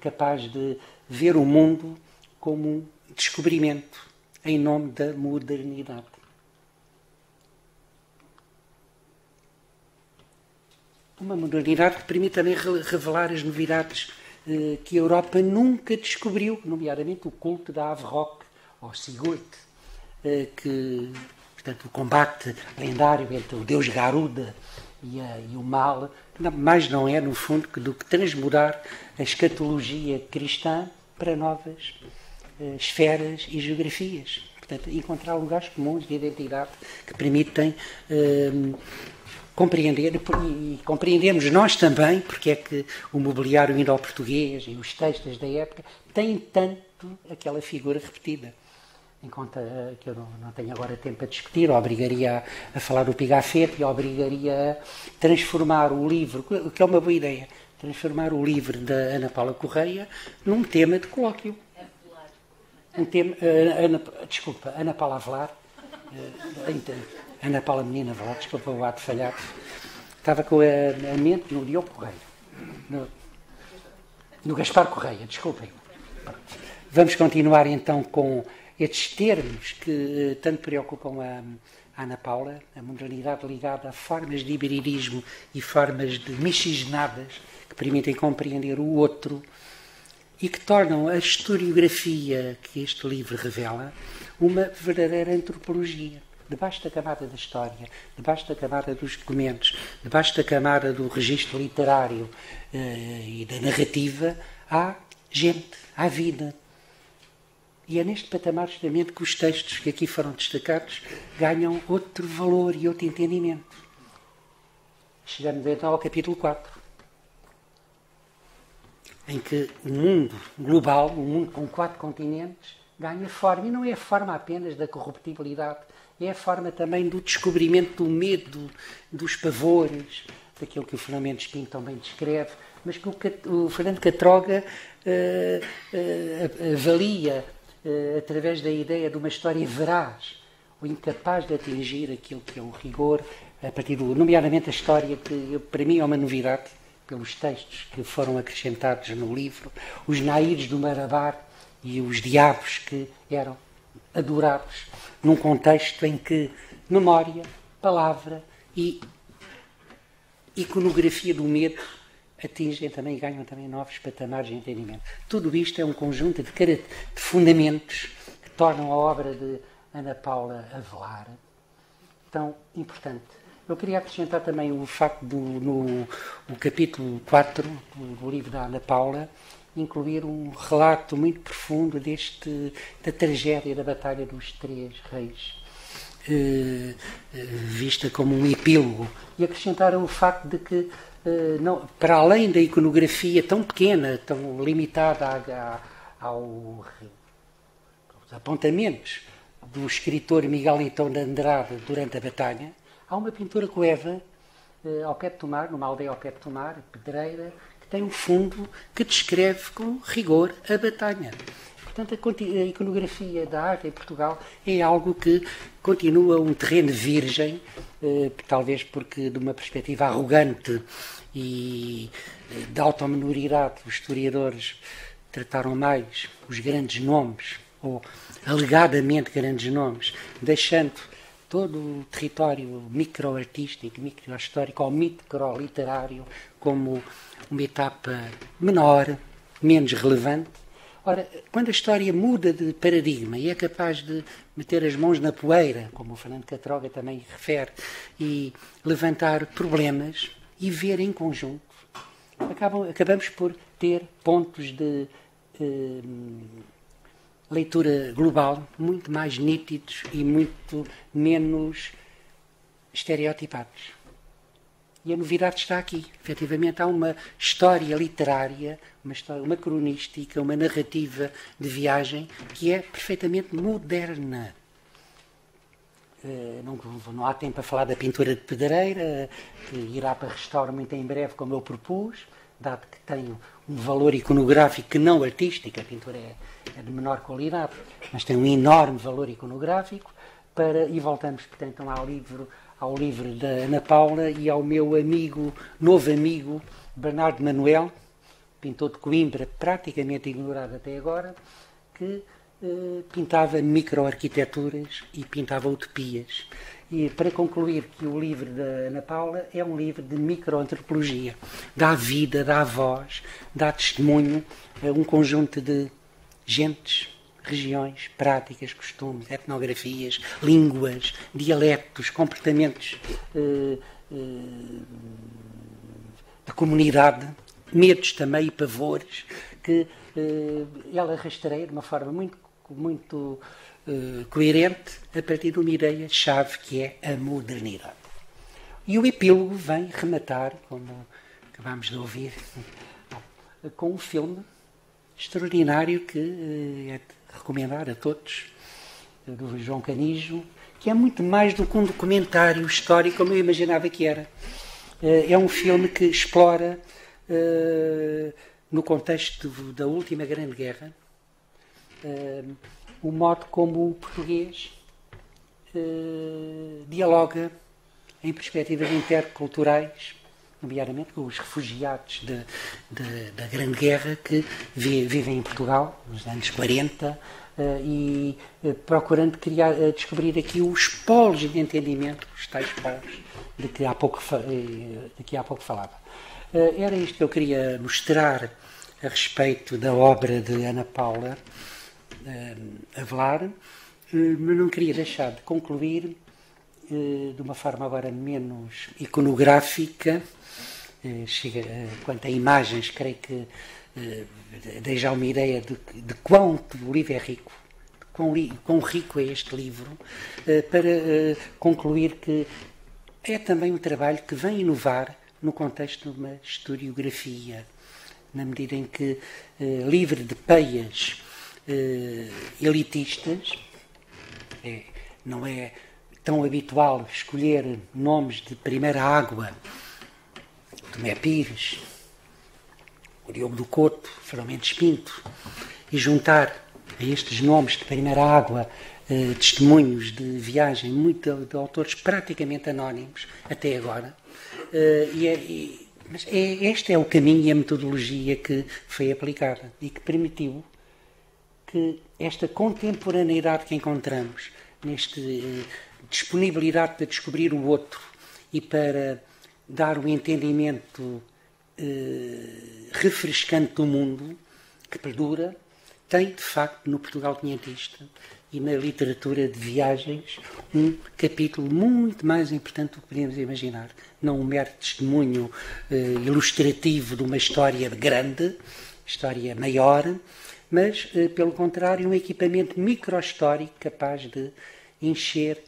Speaker 2: capaz de ver o mundo como um descobrimento em nome da modernidade. uma modernidade que permite também revelar as novidades eh, que a Europa nunca descobriu, nomeadamente o culto da ave rock, ou Sigurd, eh, que, portanto, o combate lendário entre o deus Garuda e, a, e o mal, mais não é, no fundo, do que transmudar a escatologia cristã para novas esferas e geografias. Portanto, encontrar lugares comuns de identidade que permitem eh, compreender e compreendemos nós também porque é que o mobiliário indo-português e os textos da época têm tanto aquela figura repetida. Enquanto eh, que eu não, não tenho agora tempo a discutir, obrigaria a, a falar do pigafete e obrigaria a transformar o livro, que é uma boa ideia, transformar o livro da Ana Paula Correia num tema de colóquio. Um tema, uh, Ana, desculpa, Ana Paula Avelar. Uh, Ana Paula Menina Velar, desculpa o ato falhado, estava com a, a mente no Diogo Correia, no, no Gaspar Correia, desculpem. Vamos continuar então com estes termos que uh, tanto preocupam a, Ana Paula, a modernidade ligada a formas de iberirismo e formas de miscigenadas que permitem compreender o outro e que tornam a historiografia que este livro revela uma verdadeira antropologia debaixo da camada da história, debaixo da camada dos documentos, debaixo da camada do registro literário eh, e da narrativa, há gente, há vida. E é neste patamar justamente que os textos que aqui foram destacados ganham outro valor e outro entendimento. Chegamos então ao capítulo 4, em que o mundo global, o mundo com quatro continentes, ganha forma. E não é a forma apenas da corruptibilidade é a forma também do descobrimento do medo, dos pavores, daquilo que o Fernando Espinho também descreve, mas que o, o Fernando Catroga uh, uh, avalia uh, através da ideia de uma história veraz, ou incapaz de atingir aquilo que é o rigor, a partir do, nomeadamente a história que para mim é uma novidade, pelos textos que foram acrescentados no livro, os naíres do Marabar e os diabos que eram adorados num contexto em que memória, palavra e iconografia do medo atingem também e ganham também novos patamares de entendimento. Tudo isto é um conjunto de, de fundamentos que tornam a obra de Ana Paula Avelar tão importante. Eu queria acrescentar também o facto do no, no capítulo 4 do, livro da Ana Paula incluir um relato muito profundo deste da tragédia da Batalha dos Três Reis, eh, eh, vista como um epílogo, e acrescentar o facto de que, eh, não, para além da iconografia tão pequena, tão limitada a, ao, aos apontamentos do escritor Miguelito de Andrade durante a batalha, há uma pintura coeva ao pé de Tomar, numa aldeia ao pé de Tomar, pedreira, tem um fundo que descreve com rigor a batalha. Portanto, a iconografia da arte em Portugal é algo que continua um terreno virgem, eh, talvez porque, de uma perspectiva arrogante e eh, de automenoridade, os historiadores trataram mais os grandes nomes, ou alegadamente grandes nomes, deixando todo o território microartístico, microhistórico ou microliterário como uma etapa menor, menos relevante. Ora, quando a história muda de paradigma e é capaz de meter as mãos na poeira, como o Fernando Catroga também refere, e levantar problemas e ver em conjunto, acabam, acabamos por ter pontos de eh, leitura global muito mais nítidos e muito menos estereotipados. E a novidade está aqui. Efetivamente, há uma história literária, uma, história, uma cronística, uma narrativa de viagem que é perfeitamente moderna. Uh, não, não, há tempo para falar da pintura de pedreira, que irá para restauro muito em breve, como eu propus, dado que tem um valor iconográfico que não artístico, a pintura é, é de menor qualidade, mas tem um enorme valor iconográfico. Para, e voltamos, portanto, ao livro ao livro da Ana Paula e ao meu amigo, novo amigo, Bernardo Manuel, pintor de Coimbra, praticamente ignorado até agora, que eh, pintava microarquiteturas e pintava utopias. E para concluir que o livro da Ana Paula é um livro de microantropologia. Dá vida, dá voz, dá testemunho a um conjunto de gentes, regiões, práticas, costumes, etnografias, línguas, dialectos, comportamentos eh, eh, de comunidade, medos também e pavores, que eh, ela rastreia de uma forma muito, muito coerente a partir de uma ideia-chave que é a modernidade. E o epílogo vem rematar, como acabamos de ouvir, com um filme extraordinário que é recomendar a todos, do João Canijo, que é muito mais do que um documentário histórico, como eu imaginava que era. Eh, é um filme que explora, eh, no contexto da última Grande Guerra, eh, o modo como o português dialoga em perspectivas interculturais, nomeadamente com os refugiados de, de, da Grande Guerra que vivem em Portugal, nos anos 40, Uh, e uh, procurando criar, uh, descobrir aqui os polos de entendimento, os tais polos de que há pouco, de que há pouco falava. era isto que eu queria mostrar a respeito da obra de Ana Paula Avelar, mas não queria deixar de concluir de uma forma agora menos iconográfica, chega, quanto a imagens, creio que dei já uma ideia de, de quanto o livro é rico, de quão, quão rico é este livro, eh, para eh, concluir que é também um trabalho que vem inovar no contexto de uma historiografia, na medida em que, eh, livre de peias elitistas, é, não é tão habitual escolher nomes de primeira água, Tomé Pires, o Diogo do Couto, Ferramentes Pinto, e juntar a estes nomes de primeira água eh, testemunhos de viagem muito de, de, autores praticamente anónimos até agora. Eh, e, é, e mas é, este é o caminho e a metodologia que foi aplicada e que permitiu que esta contemporaneidade que encontramos, nesta eh, disponibilidade para descobrir o outro e para dar o entendimento eh, refrescante do mundo, que perdura, tem de facto no Portugal quinhentista e na literatura de viagens um capítulo muito mais importante do que podíamos imaginar. Não um mero testemunho eh, ilustrativo de uma história grande, história maior, mas, eh, pelo contrário, um equipamento microhistórico capaz de encher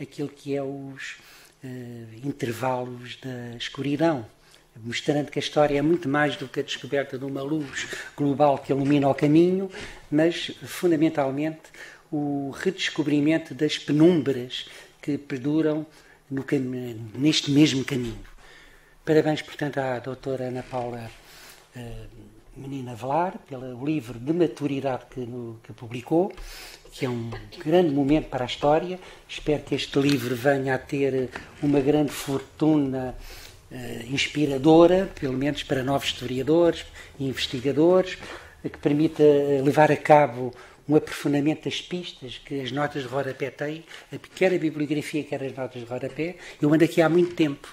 Speaker 2: aquilo que é os eh, intervalos da escuridão, mostrando que a história é muito mais do que a descoberta de uma luz global que ilumina o caminho, mas, fundamentalmente, o redescobrimento das penumbras que perduram neste mesmo caminho. Parabéns, portanto, à doutora Ana Paula uh, Menina Velar, pelo livro de maturidade que, no, que publicou, que é um grande momento para a história. Espero que este livro venha a ter uma grande fortuna uh, inspiradora, pelo menos para novos historiadores e investigadores, que permita levar a cabo um aprofundamento das pistas que as notas de rodapé têm, quer a bibliografia, quer as notas de rodapé. Eu ando aqui há muito tempo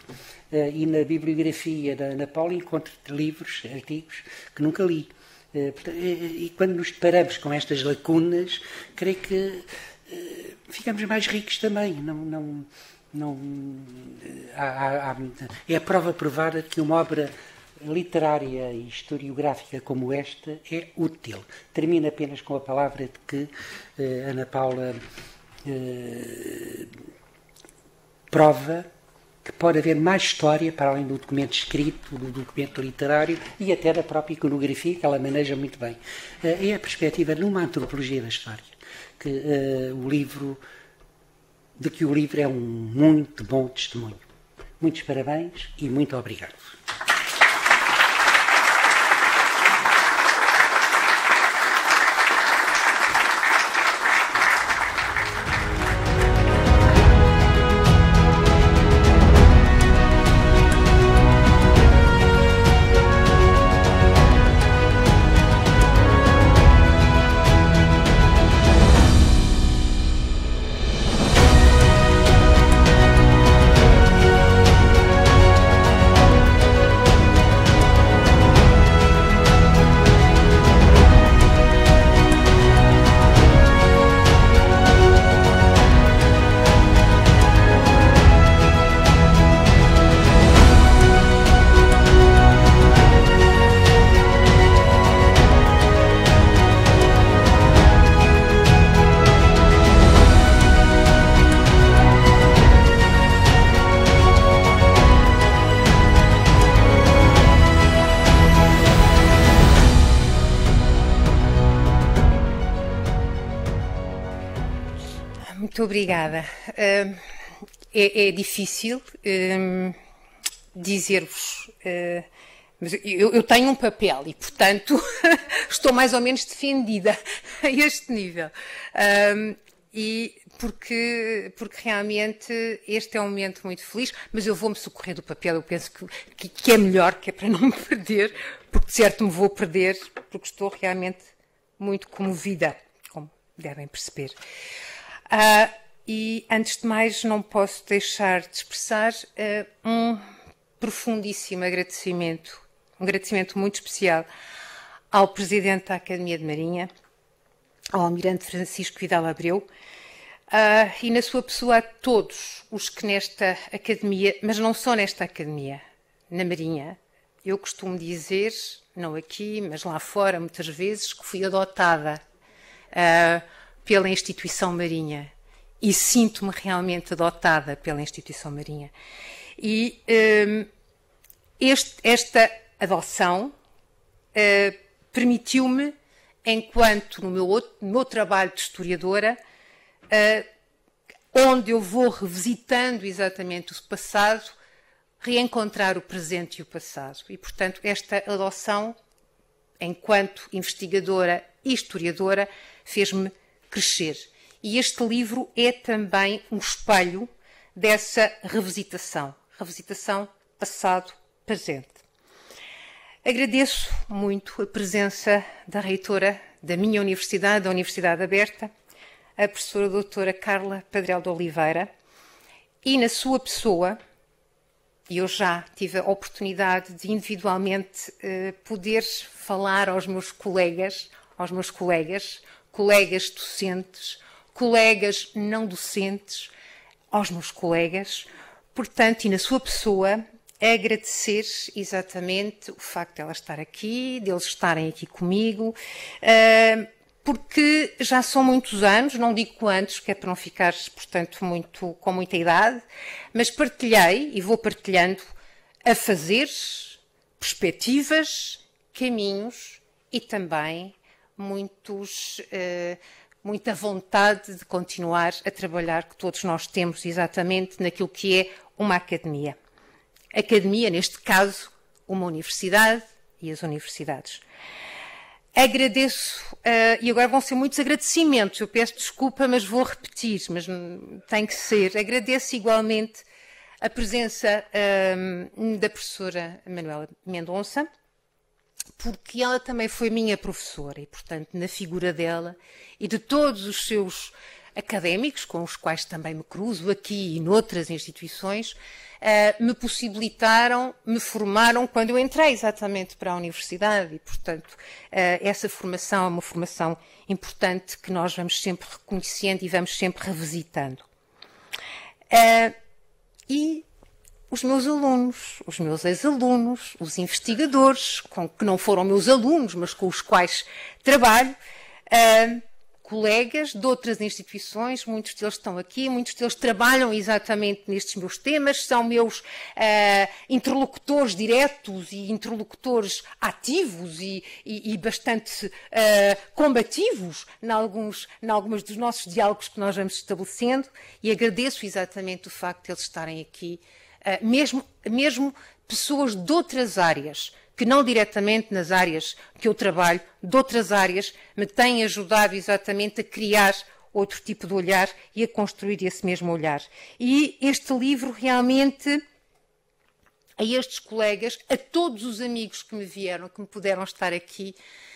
Speaker 2: uh, e na bibliografia da Ana Paula encontro livros, artigos que nunca li. Uh, e, quando nos deparamos com estas lacunas, creio que uh, ficamos mais ricos também. Não, não, não, há, há, é a prova provada que uma obra literária e historiográfica como esta é útil. Termino apenas com a palavra de que eh, Ana Paula eh, prova que pode haver mais história para além do documento escrito, do documento literário e até da própria iconografia, que ela maneja muito bem. Eh, é a perspectiva numa antropologia da história, que eh, o livro, de que o livro é um muito bom testemunho. Muitos parabéns e muito obrigado.
Speaker 3: Obrigada. Uh, é, é, difícil uh, dizer-vos, uh, mas eu, eu, tenho um papel e, portanto, (laughs) estou mais ou menos defendida (laughs) a este nível. e porque, porque realmente este é um momento muito feliz, mas eu vou-me socorrer do papel, eu penso que, que, que, é melhor, que é para não me perder, porque de certo me vou perder, porque estou realmente muito comovida, como devem perceber. Uh, e, antes de mais, não posso deixar de expressar uh, um profundíssimo agradecimento, um agradecimento muito especial ao Presidente da Academia de Marinha, ao Almirante Francisco Vidal Abreu, uh, e na sua pessoa a todos os que nesta Academia, mas não só nesta Academia, na Marinha, eu costumo dizer, não aqui, mas lá fora, muitas vezes, que fui adotada. Uh, pela instituição marinha e sinto-me realmente adotada pela instituição marinha. E um, este, esta adoção uh, permitiu-me, enquanto no meu, outro, no meu trabalho de historiadora, uh, onde eu vou revisitando exatamente o passado, reencontrar o presente e o passado. E, portanto, esta adoção, enquanto investigadora e historiadora, fez-me crescer. E este livro é também um espelho dessa revisitação. Revisitação passado-presente. Agradeço muito a presença da reitora da minha universidade, da Universidade Aberta, a professora doutora Carla Padrel de Oliveira, e na sua pessoa, eu já tive a oportunidade de individualmente eh, poder falar aos meus colegas, aos meus colegas, colegas docentes, colegas não docentes, aos meus colegas, portanto, e na sua pessoa, agradecer exatamente o facto de ela estar aqui, deles estarem aqui comigo, uh, porque já são muitos anos, não digo quantos, que é para não ficar, portanto, muito, com muita idade, mas partilhei e vou partilhando a fazer perspectivas, caminhos e também muitos, uh, muita vontade de continuar a trabalhar que todos nós temos exatamente naquilo que é uma academia academia, neste caso, uma universidade e as universidades. Agradeço, uh, e agora vão ser muitos agradecimentos, eu peço desculpa, mas vou repetir, mas tem que ser. Agradeço igualmente a presença uh, da professora Manuela Mendonça, porque ela também foi minha professora e, portanto, na figura dela e de todos os seus académicos, com os quais também me cruzo aqui e noutras instituições, uh, me possibilitaram, me formaram quando eu entrei exatamente para a universidade e, portanto, uh, essa formação é uma formação importante que nós vamos sempre reconhecendo e vamos sempre revisitando. Uh, e os meus alunos, os meus ex-alunos, os investigadores, com, que não foram meus alunos, mas com os quais trabalho, uh, colegas de outras instituições, muitos deles estão aqui, muitos deles trabalham exatamente nestes meus temas, são meus uh, interlocutores diretos e interlocutores ativos e, e, e bastante uh, combativos em, alguns, em alguns dos nossos diálogos que nós vamos estabelecendo e agradeço exatamente o facto de eles estarem aqui, mesmo, mesmo pessoas de outras áreas que não diretamente nas áreas que eu trabalho, de outras áreas, me têm ajudado exatamente a criar outro tipo de olhar e a construir esse mesmo olhar. E este livro realmente, a estes colegas, a todos os amigos que me vieram, que me puderam estar aqui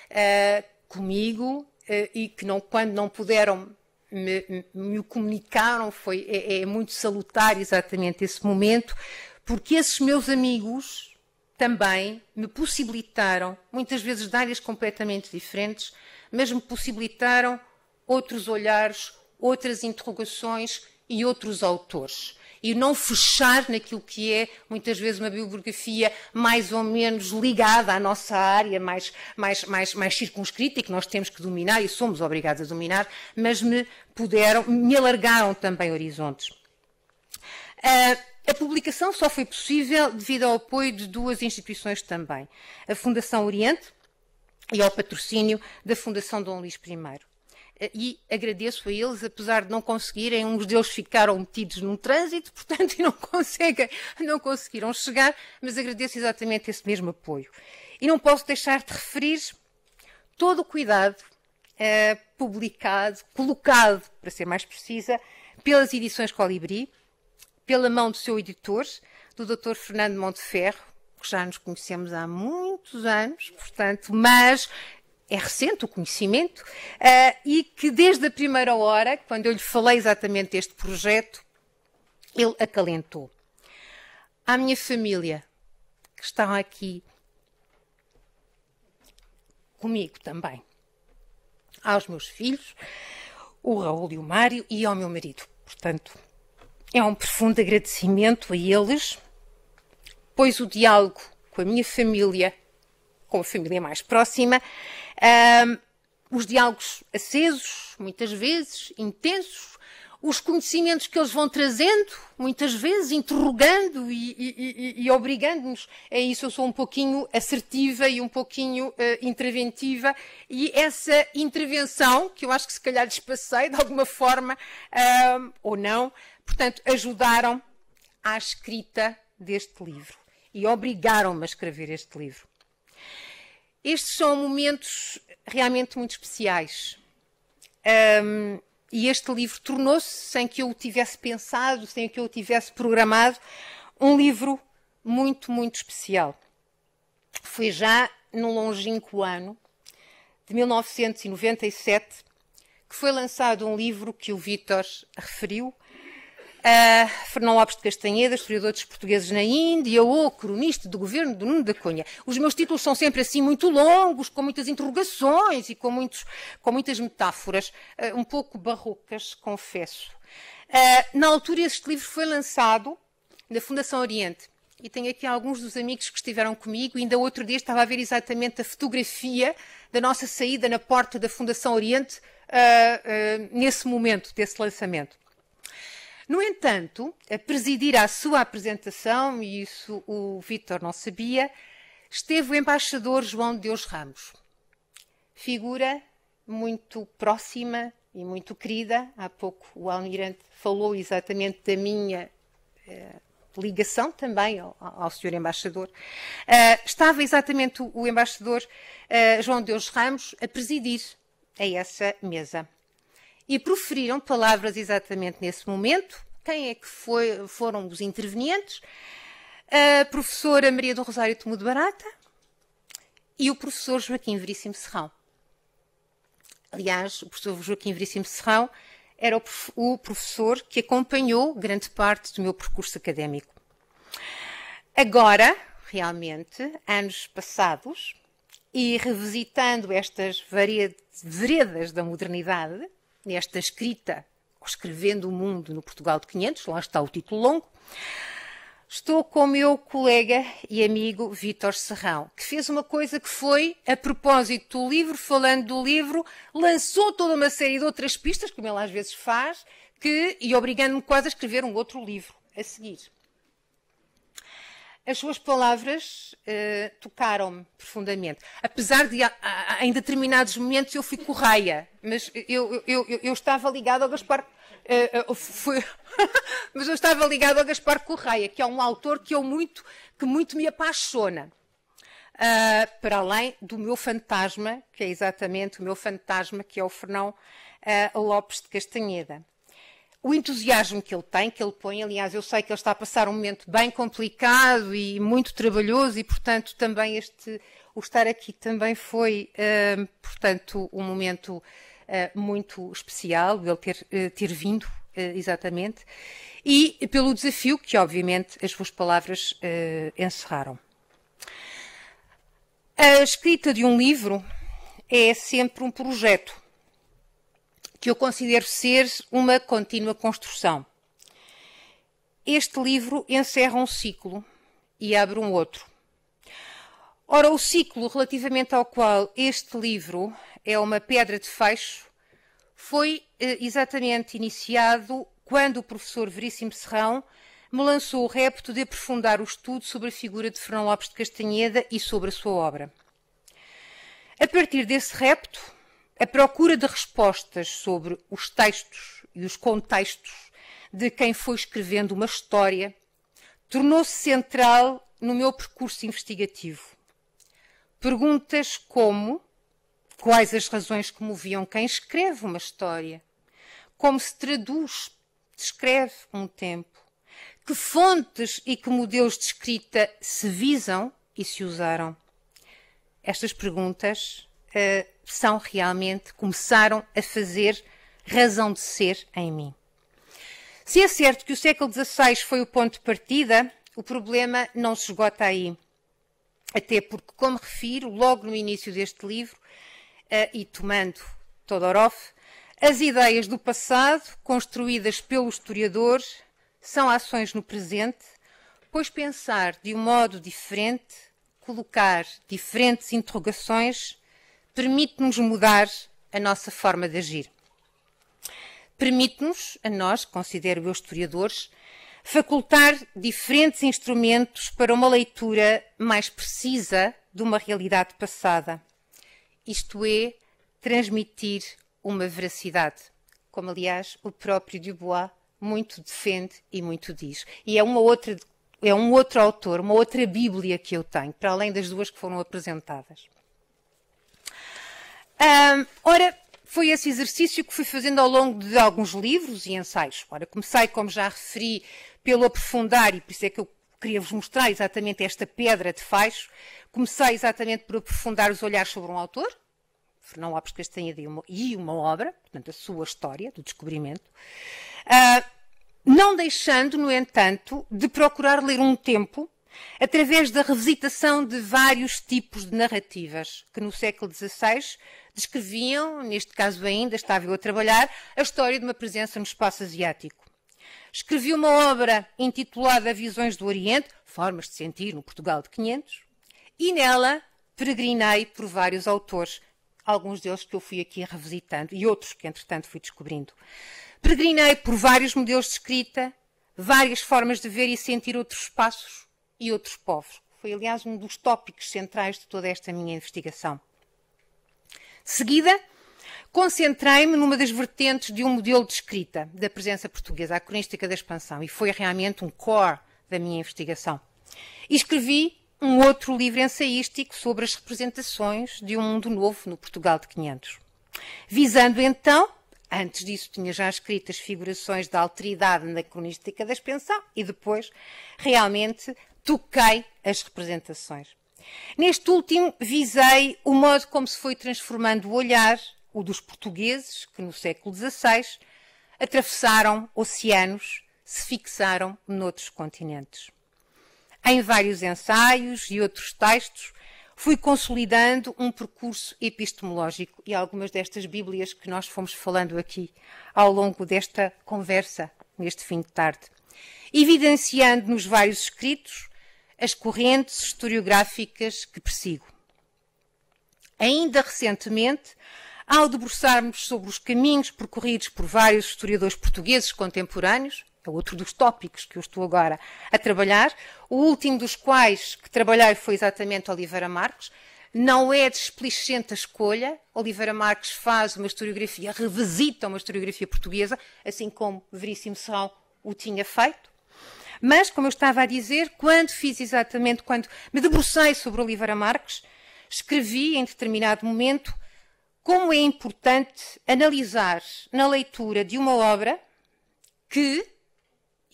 Speaker 3: uh, comigo uh, e que não, quando não puderam me, me comunicaram, foi, é, é muito salutar exatamente esse momento, porque esses meus amigos, também me possibilitaram, muitas vezes de áreas completamente diferentes, mas me possibilitaram outros olhares, outras interrogações e outros autores. E não fechar naquilo que é, muitas vezes, uma bibliografia mais ou menos ligada à nossa área, mais, mais, mais, mais circunscrita e que nós temos que dominar e somos obrigados a dominar, mas me puderam, me alargaram também horizontes. Uh, a publicação só foi possível devido ao apoio de duas instituições também, a Fundação Oriente e ao patrocínio da Fundação Dom Luís I. Eh, e agradeço a eles, apesar de não conseguirem, uns deles ficaram metidos num trânsito, (laughs) portanto, não, conseguem, não conseguiram chegar, mas agradeço exatamente esse mesmo apoio. E não posso deixar de referir todo o cuidado uh, publicado, colocado, para ser mais precisa, pelas edições Colibri, pela mão do seu editor, do Dr. Fernando Monteferro, que já nos conhecemos há muitos anos, portanto, mas é recente o conhecimento, uh, e que desde a primeira hora, quando eu lhe falei exatamente deste projeto, ele acalentou. À minha família, que estão aqui comigo também, aos meus filhos, o Raul e o Mário, e ao meu marido. Portanto, é um profundo agradecimento a eles, pois o diálogo com a minha família, com a família mais próxima, um, os diálogos acesos, muitas vezes, intensos, os conhecimentos que eles vão trazendo, muitas vezes interrogando e, e, e, e obrigando-nos a isso. Eu sou um pouquinho assertiva e um pouquinho uh, interventiva, e essa intervenção, que eu acho que se calhar despacei de alguma forma, ou não, portanto, ajudaram à escrita deste livro e obrigaram-me a escrever este livro. Estes são momentos realmente muito especiais. Um, e este livro tornou-se, sem que eu o tivesse pensado, sem que eu o tivesse programado, um livro muito, muito especial. Foi já no longínquo ano de 1997 que foi lançado um livro que o Vítor referiu, Uh, Fernão Lopes de Castanheda, historiador dos portugueses na Índia, ou cronista do governo do Nuno da Cunha. Os meus títulos são sempre assim muito longos, com muitas interrogações e com, muitos, com muitas metáforas, uh, um pouco barrocas, confesso. Uh, na altura, este livro foi lançado na Fundação Oriente. E tenho aqui alguns dos amigos que estiveram comigo. Ainda outro dia estava a ver exatamente a fotografia da nossa saída na porta da Fundação Oriente nesse momento desse lançamento. No entanto, a presidir a sua apresentação, e isso o Vítor não sabia, esteve o embaixador João de Deus Ramos. Figura muito próxima e muito querida. Há pouco o Almirante falou exatamente da minha eh, ligação também ao, ao senhor embaixador. Uh, estava exatamente o, o embaixador uh, João de Deus Ramos a presidir a essa mesa e proferiram palavras exatamente nesse momento. Quem é que foi, foram os intervenientes? A professora Maria do Rosário Temu de Barata e o professor Joaquim Veríssimo Serrão. Aliás, o professor Joaquim Veríssimo Serrão era o professor que acompanhou grande parte do meu percurso académico. Agora, realmente, anos passados, e revisitando estas veredas da modernidade, nesta escrita, escrevendo o mundo no Portugal de 500, lá está o título longo, estou com o meu colega e amigo Vítor Serrão, que fez uma coisa que foi, a propósito do livro, falando do livro, lançou toda uma série de outras pistas, como ele às vezes faz, que, e obrigando-me quase a escrever um outro livro a seguir. As suas palavras uh, tocaram-me profundamente. Apesar de, a, a, em determinados momentos, eu fui correia, mas eu, eu, eu, eu estava ligado ao Gaspar. Uh, uh, fui, (laughs) mas eu estava ligado ao Gaspar Correia, que é um autor que, eu muito, que muito me apaixona. Uh, para além do meu fantasma, que é exatamente o meu fantasma, que é o Fernão uh, Lopes de Castanheda o entusiasmo que ele tem, que ele põe, aliás, eu sei que ele está a passar um momento bem complicado e muito trabalhoso e, portanto, também este, o estar aqui também foi, uh, portanto, um momento uh, muito especial, ele ter, uh, ter vindo, exatamente, e pelo desafio que, obviamente, as suas palavras encerraram. A escrita de um livro é sempre um projeto que eu considero ser uma contínua construção. Este livro encerra um ciclo e abre um outro. Ora, o ciclo relativamente ao qual este livro é uma pedra de fecho foi eh, exatamente iniciado quando o professor Veríssimo Serrão me lançou o repto de aprofundar o estudo sobre a figura de Fernão Lopes de Castanheda e sobre a sua obra. A partir desse repto, a procura de respostas sobre os textos e os contextos de quem foi escrevendo uma história tornou-se central no meu percurso investigativo. Perguntas como quais as razões que moviam quem escreve uma história, como se traduz, descreve um tempo, que fontes e que modelos de escrita se visam e se usaram. Estas perguntas uh, são realmente, começaram a fazer razão de ser em mim. Se é certo que o século XVI foi o ponto de partida, o problema não se esgota aí. Até porque, como refiro logo no início deste livro, uh, e tomando Todorov, as ideias do passado, construídas pelo historiador, são ações no presente, pois pensar de um modo diferente, colocar diferentes interrogações, permite-nos mudar a nossa forma de agir. permite-nos, a nós, considero eu historiadores, facultar diferentes instrumentos para uma leitura mais precisa de uma realidade passada. Isto é, transmitir uma veracidade, como aliás o próprio Dubois muito defende e muito diz. E é uma outra é um outro autor, uma outra Bíblia que eu tenho, para além das duas que foram apresentadas. Um, ora, foi esse exercício que fui fazendo ao longo de alguns livros e ensaios. Ora, comecei, como já referi, pelo aprofundar, e por isso é que eu queria vos mostrar exatamente esta pedra de faixo. Comecei exatamente por aprofundar os olhares sobre um autor, Fernão Lopes Castanheda uma, e uma obra, portanto, a sua história do descobrimento. Uh, não deixando, no entanto, de procurar ler um tempo através da revisitação de vários tipos de narrativas que no século XVI descreviam, neste caso ainda estava eu a trabalhar, a história de uma presença no espaço asiático. Escrevi uma obra intitulada Visões do Oriente, Formas de Sentir no Portugal de 500, e nela peregrinei por vários autores, alguns deles que eu fui aqui revisitando e outros que, entretanto, fui descobrindo. Peregrinei por vários modelos de escrita, várias formas de ver e sentir outros espaços e outros povos. Foi, aliás, um dos tópicos centrais de toda esta minha investigação. De seguida, concentrei-me numa das vertentes de um modelo de escrita da presença portuguesa, a cronística da expansão, e foi realmente um core da minha investigação. E escrevi um outro livro ensaístico sobre as representações de um mundo novo no Portugal de 500. Visando então Antes disso, tinha já escrito as figurações da alteridade na cronística da expansão e depois, realmente, toquei as representações. Neste último, visei o modo como se foi transformando o olhar, o dos portugueses, que no século XVI atravessaram oceanos, se fixaram noutros continentes. Em vários ensaios e outros textos, fui consolidando um percurso epistemológico e algumas destas Bíblias que nós fomos falando aqui ao longo desta conversa, neste fim de tarde, evidenciando nos vários escritos as correntes historiográficas que persigo. Ainda recentemente, ao debruçarmos sobre os caminhos percorridos por vários historiadores portugueses contemporâneos, é outro dos tópicos que eu estou agora a trabalhar. O último dos quais que trabalhei foi exatamente Oliveira Marques. Não é de explicente a escolha. Oliveira Marques faz uma historiografia, revisita uma historiografia portuguesa, assim como Veríssimo Sal o tinha feito. Mas, como eu estava a dizer, quando fiz exatamente, quando me debrucei sobre Oliveira Marques, escrevi em determinado momento como é importante analisar na leitura de uma obra que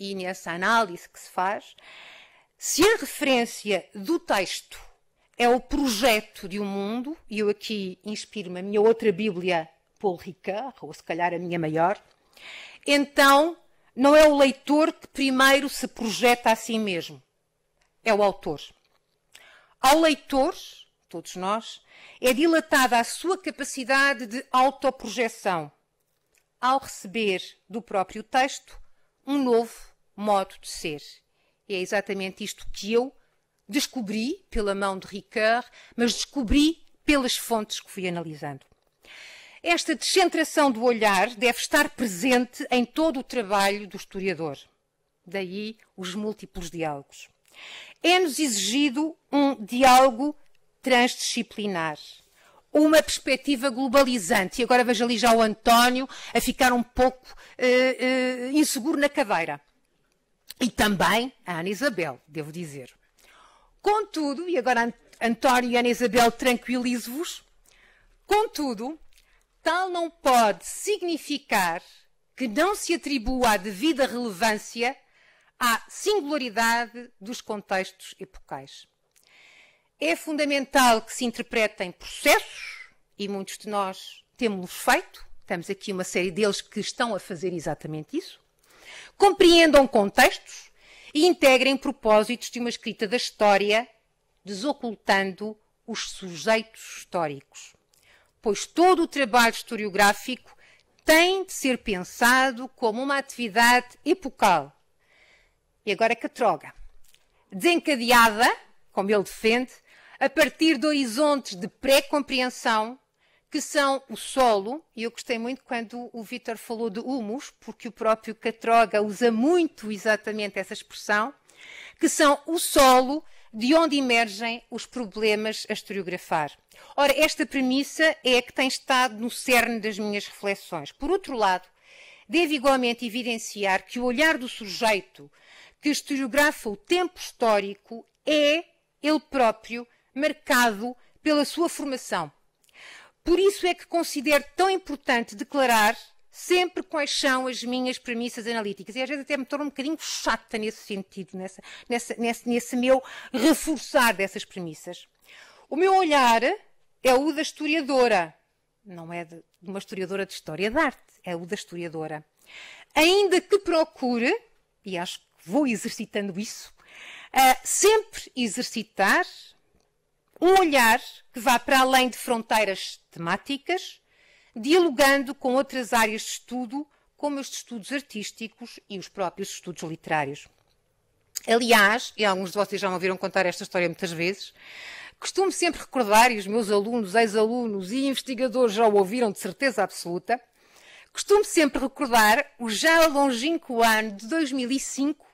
Speaker 3: e nessa análise que se faz, se a referência do texto é o projeto de um mundo, e eu aqui inspiro-me a minha outra Bíblia, Paul Ricard, ou se calhar a minha maior, então não é o leitor que primeiro se projeta a si mesmo, é o autor. Ao leitor, todos nós, é dilatada a sua capacidade de autoprojeção ao receber do próprio texto um novo modo de ser. E é exatamente isto que eu descobri pela mão de Ricard, mas descobri pelas fontes que fui analisando. Esta descentração do olhar deve estar presente em todo o trabalho do historiador. Daí os múltiplos diálogos. É-nos exigido um diálogo transdisciplinar, uma perspectiva globalizante. E agora veja ali já o António a ficar um pouco uh, uh, inseguro na cadeira. E também a Ana Isabel, devo dizer. Contudo, e agora António e Ana Isabel tranquilizo-vos, contudo, tal não pode significar que não se atribua a devida relevância à singularidade dos contextos epocais. É fundamental que se interpretem processos, e muitos de nós temos feito, temos aqui uma série deles que estão a fazer exatamente isso, compreendam contextos e integrem propósitos de uma escrita da história, desocultando os sujeitos históricos. Pois todo o trabalho historiográfico tem de ser pensado como uma atividade epocal. E agora que a troga. Desencadeada, como ele defende, a partir de horizontes de pré-compreensão que são o solo, e eu gostei muito quando o Vítor falou de humus, porque o próprio Catroga usa muito exatamente essa expressão, que são o solo de onde emergem os problemas a historiografar. Ora, esta premissa é a que tem estado no cerne das minhas reflexões. Por outro lado, devo igualmente evidenciar que o olhar do sujeito que historiografa o tempo histórico é, ele próprio, marcado pela sua formação. Por isso é que considero tão importante declarar sempre quais são as minhas premissas analíticas. E às vezes até me torno um bocadinho chata nesse sentido, nessa, nessa, nesse, nesse meu reforçar dessas premissas. O meu olhar é o da historiadora. Não é de, uma historiadora de história da arte, é o da historiadora. Ainda que procure, e acho que vou exercitando isso, uh, sempre exercitar um olhar que vá para além de fronteiras temáticas, dialogando com outras áreas de estudo, como os estudos artísticos e os próprios estudos literários. Aliás, e alguns de vocês já me ouviram contar esta história muitas vezes, costumo sempre recordar, e os meus alunos, ex-alunos e investigadores já o ouviram de certeza absoluta, costumo sempre recordar o já longínquo ano de 2005,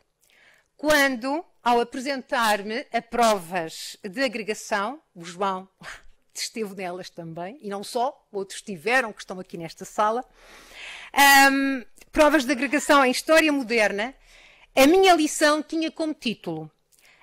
Speaker 3: quando, ao apresentar-me a provas de agregação, o João esteve nelas também, e não só, outros tiveram, que estão aqui nesta sala, um, provas de agregação em História Moderna, a minha lição tinha como título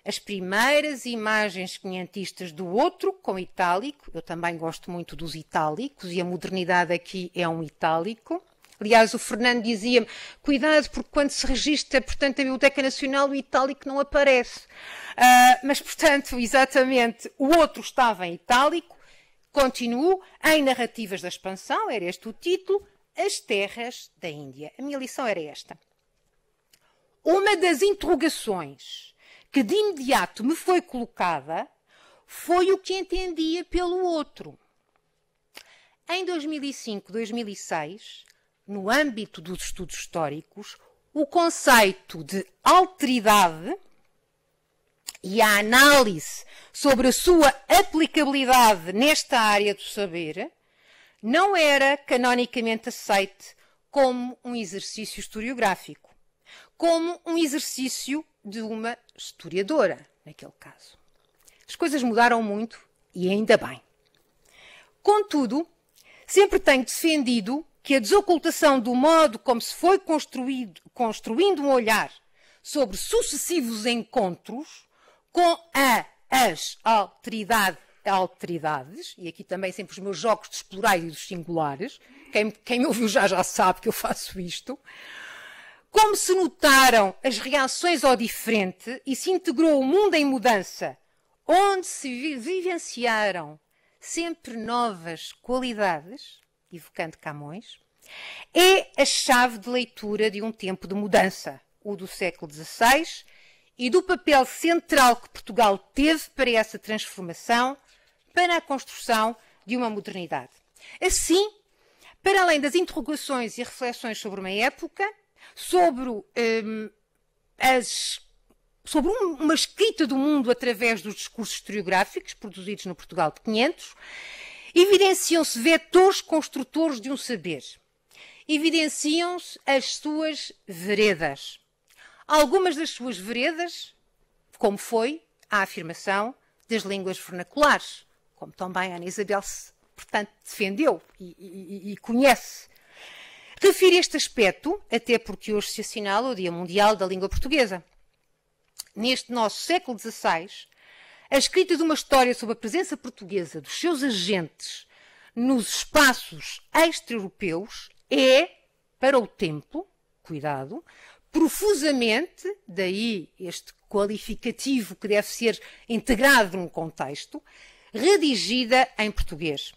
Speaker 3: as primeiras imagens quinhentistas do outro, com itálico. Eu também gosto muito dos itálicos e a modernidade aqui é um itálico. Aliás, o Fernando dizia-me, cuidado, porque quando se registra, portanto, a Biblioteca Nacional, o itálico não aparece. Uh, mas, portanto, exatamente, o outro estava em itálico. Continuo em Narrativas da Expansão, era este o título, As Terras da Índia. A minha lição era esta. Uma das interrogações que de imediato me foi colocada foi o que entendia pelo outro. Em 2005, 2006, no âmbito dos estudos históricos, o conceito de alteridade e a análise sobre a sua aplicabilidade nesta área do saber não era canonicamente aceite como um exercício historiográfico, como um exercício de uma historiadora, naquele caso. As coisas mudaram muito e ainda bem. Contudo, sempre tenho defendido que a desocultação do modo como se foi construindo um olhar sobre sucessivos encontros com a, as alteridade, alteridades, e aqui também sempre os meus jogos de explorar e dos singulares, quem, quem me ouviu já já sabe que eu faço isto, como se notaram as reações ao diferente e se integrou o mundo em mudança, onde se vivenciaram sempre novas qualidades, evocando Camões, é a chave de leitura de um tempo de mudança, o do século XVI, e do papel central que Portugal teve para essa transformação, para a construção de uma modernidade. Assim, para além das interrogações e reflexões sobre uma época, sobre, um, as, sobre um, uma escrita do mundo através dos discursos historiográficos produzidos no Portugal de 500, evidenciam-se vetores construtores de um saber. Evidenciam-se as suas veredas. Algumas das suas veredas, como foi a afirmação das línguas vernaculares, como também Ana Isabel se, portanto, defendeu e, e, e conhece. Refiro este aspecto, até porque hoje se assinala o Dia Mundial da Língua Portuguesa. Neste nosso século XVI, a escrita de uma história sobre a presença portuguesa dos seus agentes nos espaços extra-europeus é, para o tempo, cuidado, profusamente, daí este qualificativo que deve ser integrado num contexto, redigida em português.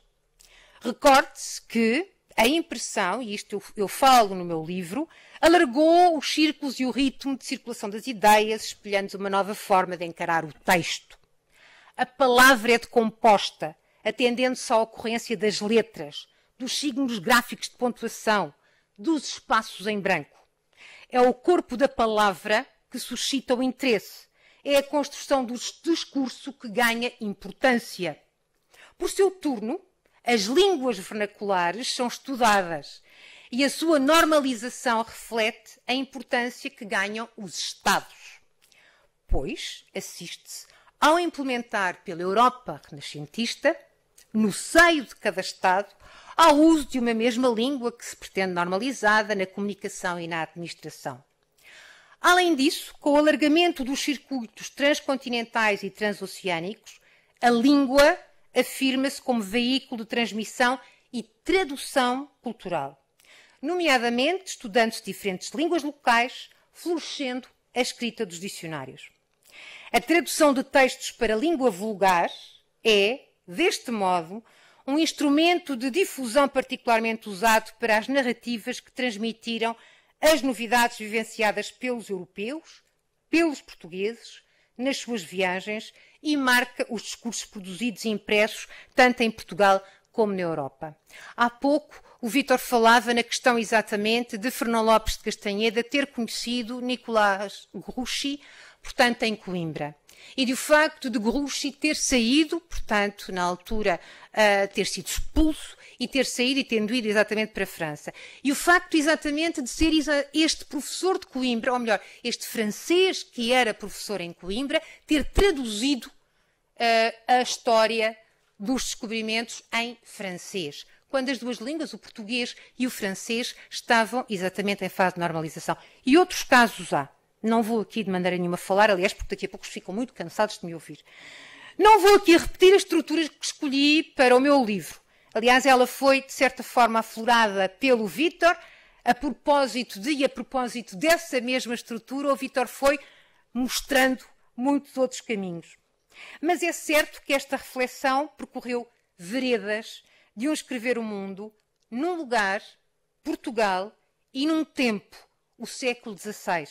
Speaker 3: Recorde-se que a impressão, e isto eu, eu, falo no meu livro, alargou os círculos e o ritmo de circulação das ideias, espelhando uma nova forma de encarar o texto a palavra é decomposta, atendendo-se à ocorrência das letras, dos signos gráficos de pontuação, dos espaços em branco. É o corpo da palavra que suscita o interesse. É a construção do discurso que ganha importância. Por seu turno, as línguas vernaculares são estudadas e a sua normalização reflete a importância que ganham os Estados. Pois assiste-se ao implementar pela Europa renascentista, no seio de cada Estado, ao uso de uma mesma língua que se pretende normalizada na comunicação e na administração. Além disso, com o alargamento dos circuitos transcontinentais e transoceânicos, a língua afirma-se como veículo de transmissão e tradução cultural, nomeadamente estudando se diferentes línguas locais, florescendo a escrita dos dicionários. A tradução de textos para língua vulgar é, deste modo, um instrumento de difusão particularmente usado para as narrativas que transmitiram as novidades vivenciadas pelos europeus, pelos portugueses, nas suas viagens e marca os discursos produzidos e impressos tanto em Portugal como na Europa. Há pouco o Vítor falava na questão exatamente de Fernão Lopes de Castanheda ter conhecido Nicolás Grouchy, portanto, em Coimbra. E do facto de Grouchy ter saído, portanto, na altura, uh, ter sido expulso e ter saído e tendo ido exatamente para a França. E o facto exatamente de ser este professor de Coimbra, ou melhor, este francês que era professor em Coimbra, ter traduzido uh, a história dos descobrimentos em francês, quando as duas línguas, o português e o francês, estavam exatamente em fase de normalização. E outros casos há. Não vou aqui de maneira nenhuma falar, aliás, porque daqui a pouco ficam muito cansados de me ouvir. Não vou aqui repetir as estruturas que escolhi para o meu livro. Aliás, ela foi, de certa forma, aflorada pelo Vítor. A propósito de e a propósito dessa mesma estrutura, o Vítor foi mostrando muitos outros caminhos. Mas é certo que esta reflexão percorreu veredas de um escrever o mundo num lugar, Portugal, e num tempo, o século XVI.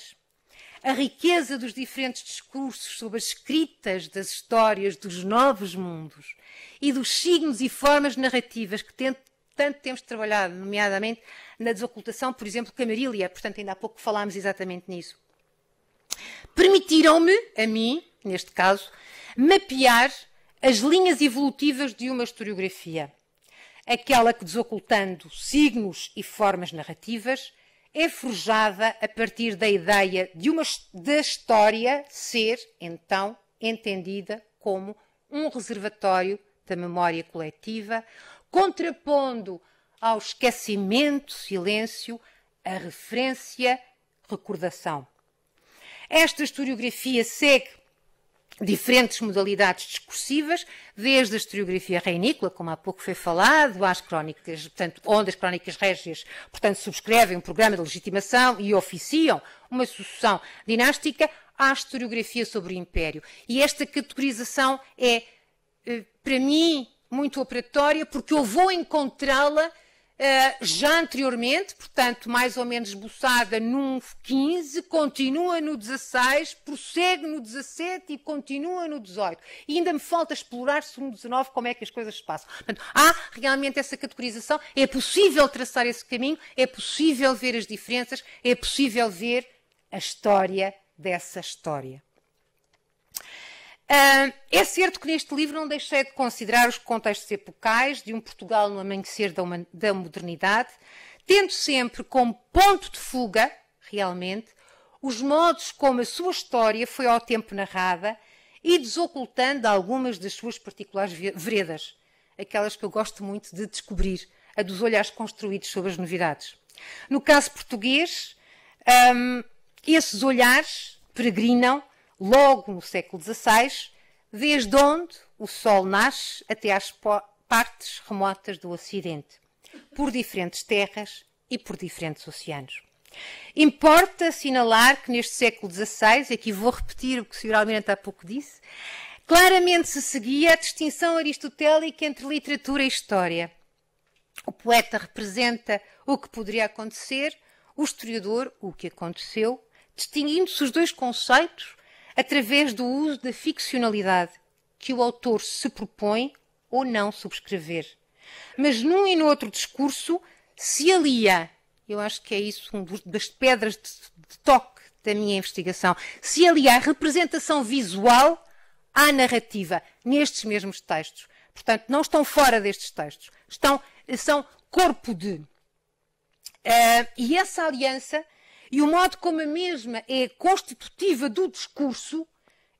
Speaker 3: A riqueza dos diferentes discursos sobre as escritas das histórias dos novos mundos e dos signos e formas narrativas que tanto temos trabalhado, nomeadamente na desocultação, por exemplo, Camarília, portanto, ainda há pouco falámos exatamente nisso, permitiram-me, a mim, neste caso, mapear as linhas evolutivas de uma historiografia. Aquela que, desocultando signos e formas narrativas, é forjada a partir da ideia de uma, da história ser, então, entendida como um reservatório da memória coletiva, contrapondo ao esquecimento, silêncio, a referência, recordação. Esta historiografia segue diferentes modalidades discursivas, desde a historiografia reinícola, como há pouco foi falado, às crónicas, portanto, onde as crónicas régias, portanto, subscrevem um programa de legitimação e oficiam uma sucessão dinástica, à historiografia sobre o Império. E esta categorização é, eh, para mim, muito operatória, porque eu vou encontrá-la já anteriormente, portanto, mais ou menos esboçada num 15, continua no 16, prossegue no 17 e continua no 18. E ainda me falta explorar-se no 19 como é que as coisas se passam. Portanto, há realmente essa categorização, é possível traçar esse caminho, é possível ver as diferenças, é possível ver a história dessa história. Uh, é certo que neste livro não deixei de considerar os contextos epocais de um Portugal no amanhecer da, uma, da modernidade, tendo sempre como ponto de fuga, realmente, os modos como a sua história foi ao tempo narrada e desocultando algumas das suas particulares veredas, aquelas que eu gosto muito de descobrir, a dos olhares construídos sobre as novidades. No caso português, um, esses olhares peregrinam logo no século XVI, desde onde o Sol nasce até às partes remotas do Ocidente, por diferentes terras e por diferentes oceanos. Importa assinalar que neste século XVI, aqui vou repetir o que o Sr. Almirante há pouco disse, claramente se seguia a distinção aristotélica entre literatura e história. O poeta representa o que poderia acontecer, o historiador o que aconteceu, distinguindo-se os dois conceitos através do uso da ficcionalidade que o autor se propõe ou não subscrever. Mas num e no outro discurso se alia, eu acho que é isso uma das pedras de, de toque da minha investigação, se alia a representação visual à narrativa nestes mesmos textos. Portanto, não estão fora destes textos. Estão, são corpo de. Uh, e essa aliança e o modo como a mesma é constitutiva do discurso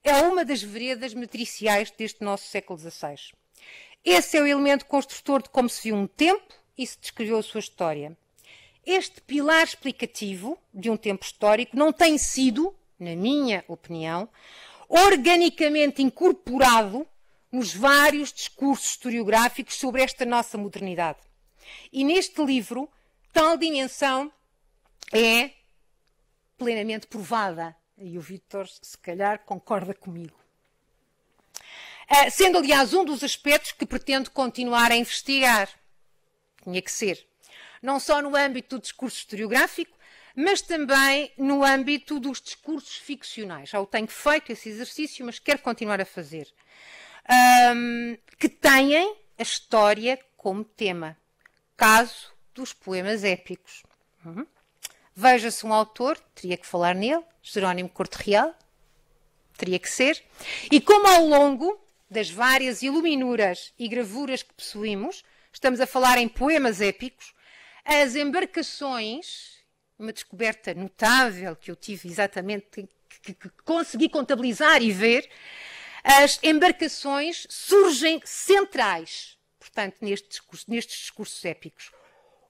Speaker 3: é uma das veredas matriciais deste nosso século XVI. Esse é o elemento construtor de como se viu um tempo e se descreveu a sua história. Este pilar explicativo de um tempo histórico não tem sido, na minha opinião, organicamente incorporado nos vários discursos historiográficos sobre esta nossa modernidade. E neste livro, tal dimensão é plenamente provada. E o Vítor, se calhar, concorda comigo. Uh, sendo, aliás, um dos aspectos que pretendo continuar a investigar. Tinha que ser. Não só no âmbito do discurso historiográfico, mas também no âmbito dos discursos ficcionais. Já o tenho feito esse exercício, mas quero continuar a fazer. Um, que têm a história como tema. Caso dos poemas épicos. Uhum. Veja-se um autor, teria que falar nele, Jerónimo Corte Real, teria que ser, e como ao longo das várias iluminuras e gravuras que possuímos, estamos a falar em poemas épicos, as embarcações, uma descoberta notável que eu tive exatamente, que, que consegui contabilizar e ver, as embarcações surgem centrais, portanto, neste discurso, nestes discursos épicos.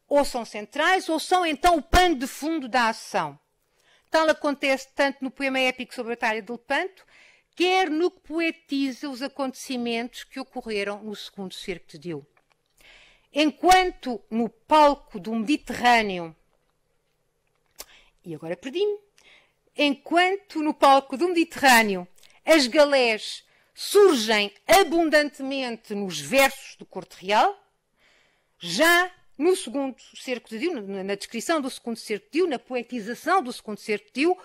Speaker 3: Ou são centrais, ou são então o pano de fundo da ação. Tal acontece tanto no poema épico sobre a Batalha de Lepanto, quer no que poetiza os acontecimentos que ocorreram no segundo cerco de Dio. Enquanto no palco do Mediterrâneo, e agora perdi-me, enquanto no palco do Mediterrâneo as galés surgem abundantemente nos versos do Corte Real, já no segundo cerco de Dio, na descrição do segundo cerco de Dio, na poetização do segundo cerco de Dio,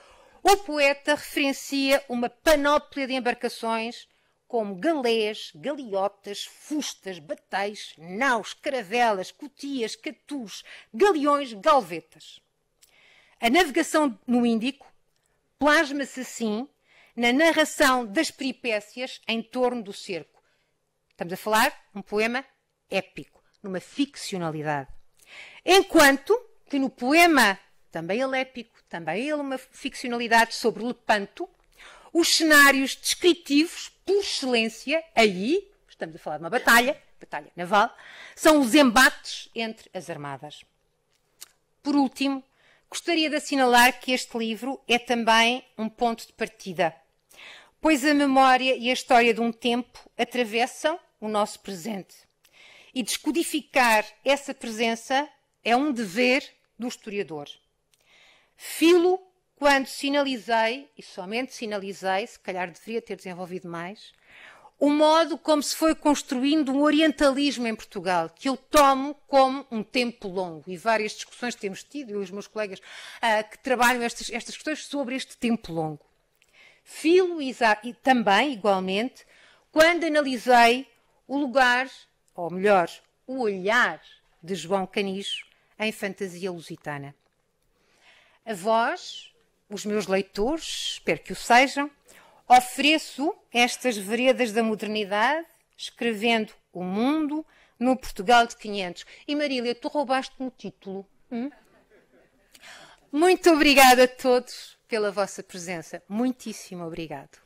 Speaker 3: o poeta referencia uma panóplia de embarcações como galés, galiotas, fustas, bateis, naus, caravelas, cotias, catus, galeões, galvetas. A navegação no Índico plasma-se assim na narração das peripécias em torno do cerco. Estamos a falar um poema épico, numa ficcionalidade. Enquanto que no poema também ele épico, também ele uma ficcionalidade sobre Lepanto, os cenários descritivos, por excelência, aí, estamos a falar de uma batalha, batalha naval, são os embates entre as armadas. Por último, gostaria de assinalar que este livro é também um ponto de partida, pois a memória e a história de um tempo atravessam o nosso presente. E descodificar essa presença é um dever do historiador. Filo quando sinalizei, e somente sinalizei, se calhar deveria ter desenvolvido mais, o modo como se foi construindo um orientalismo em Portugal, que eu tomo como um tempo longo. E várias discussões temos tido, eu e os meus colegas uh, que trabalham estas, estas questões sobre este tempo longo. Filo e também, igualmente, quando analisei o lugar, ou melhor, o olhar de João Canijo em Fantasia Lusitana. A vós, os meus leitores, espero que o sejam, ofereço estas veredas da modernidade, escrevendo o mundo no Portugal de 500. E Marília, tu roubaste-me o título. Hum? Muito obrigada a todos pela vossa presença. Muitíssimo obrigado.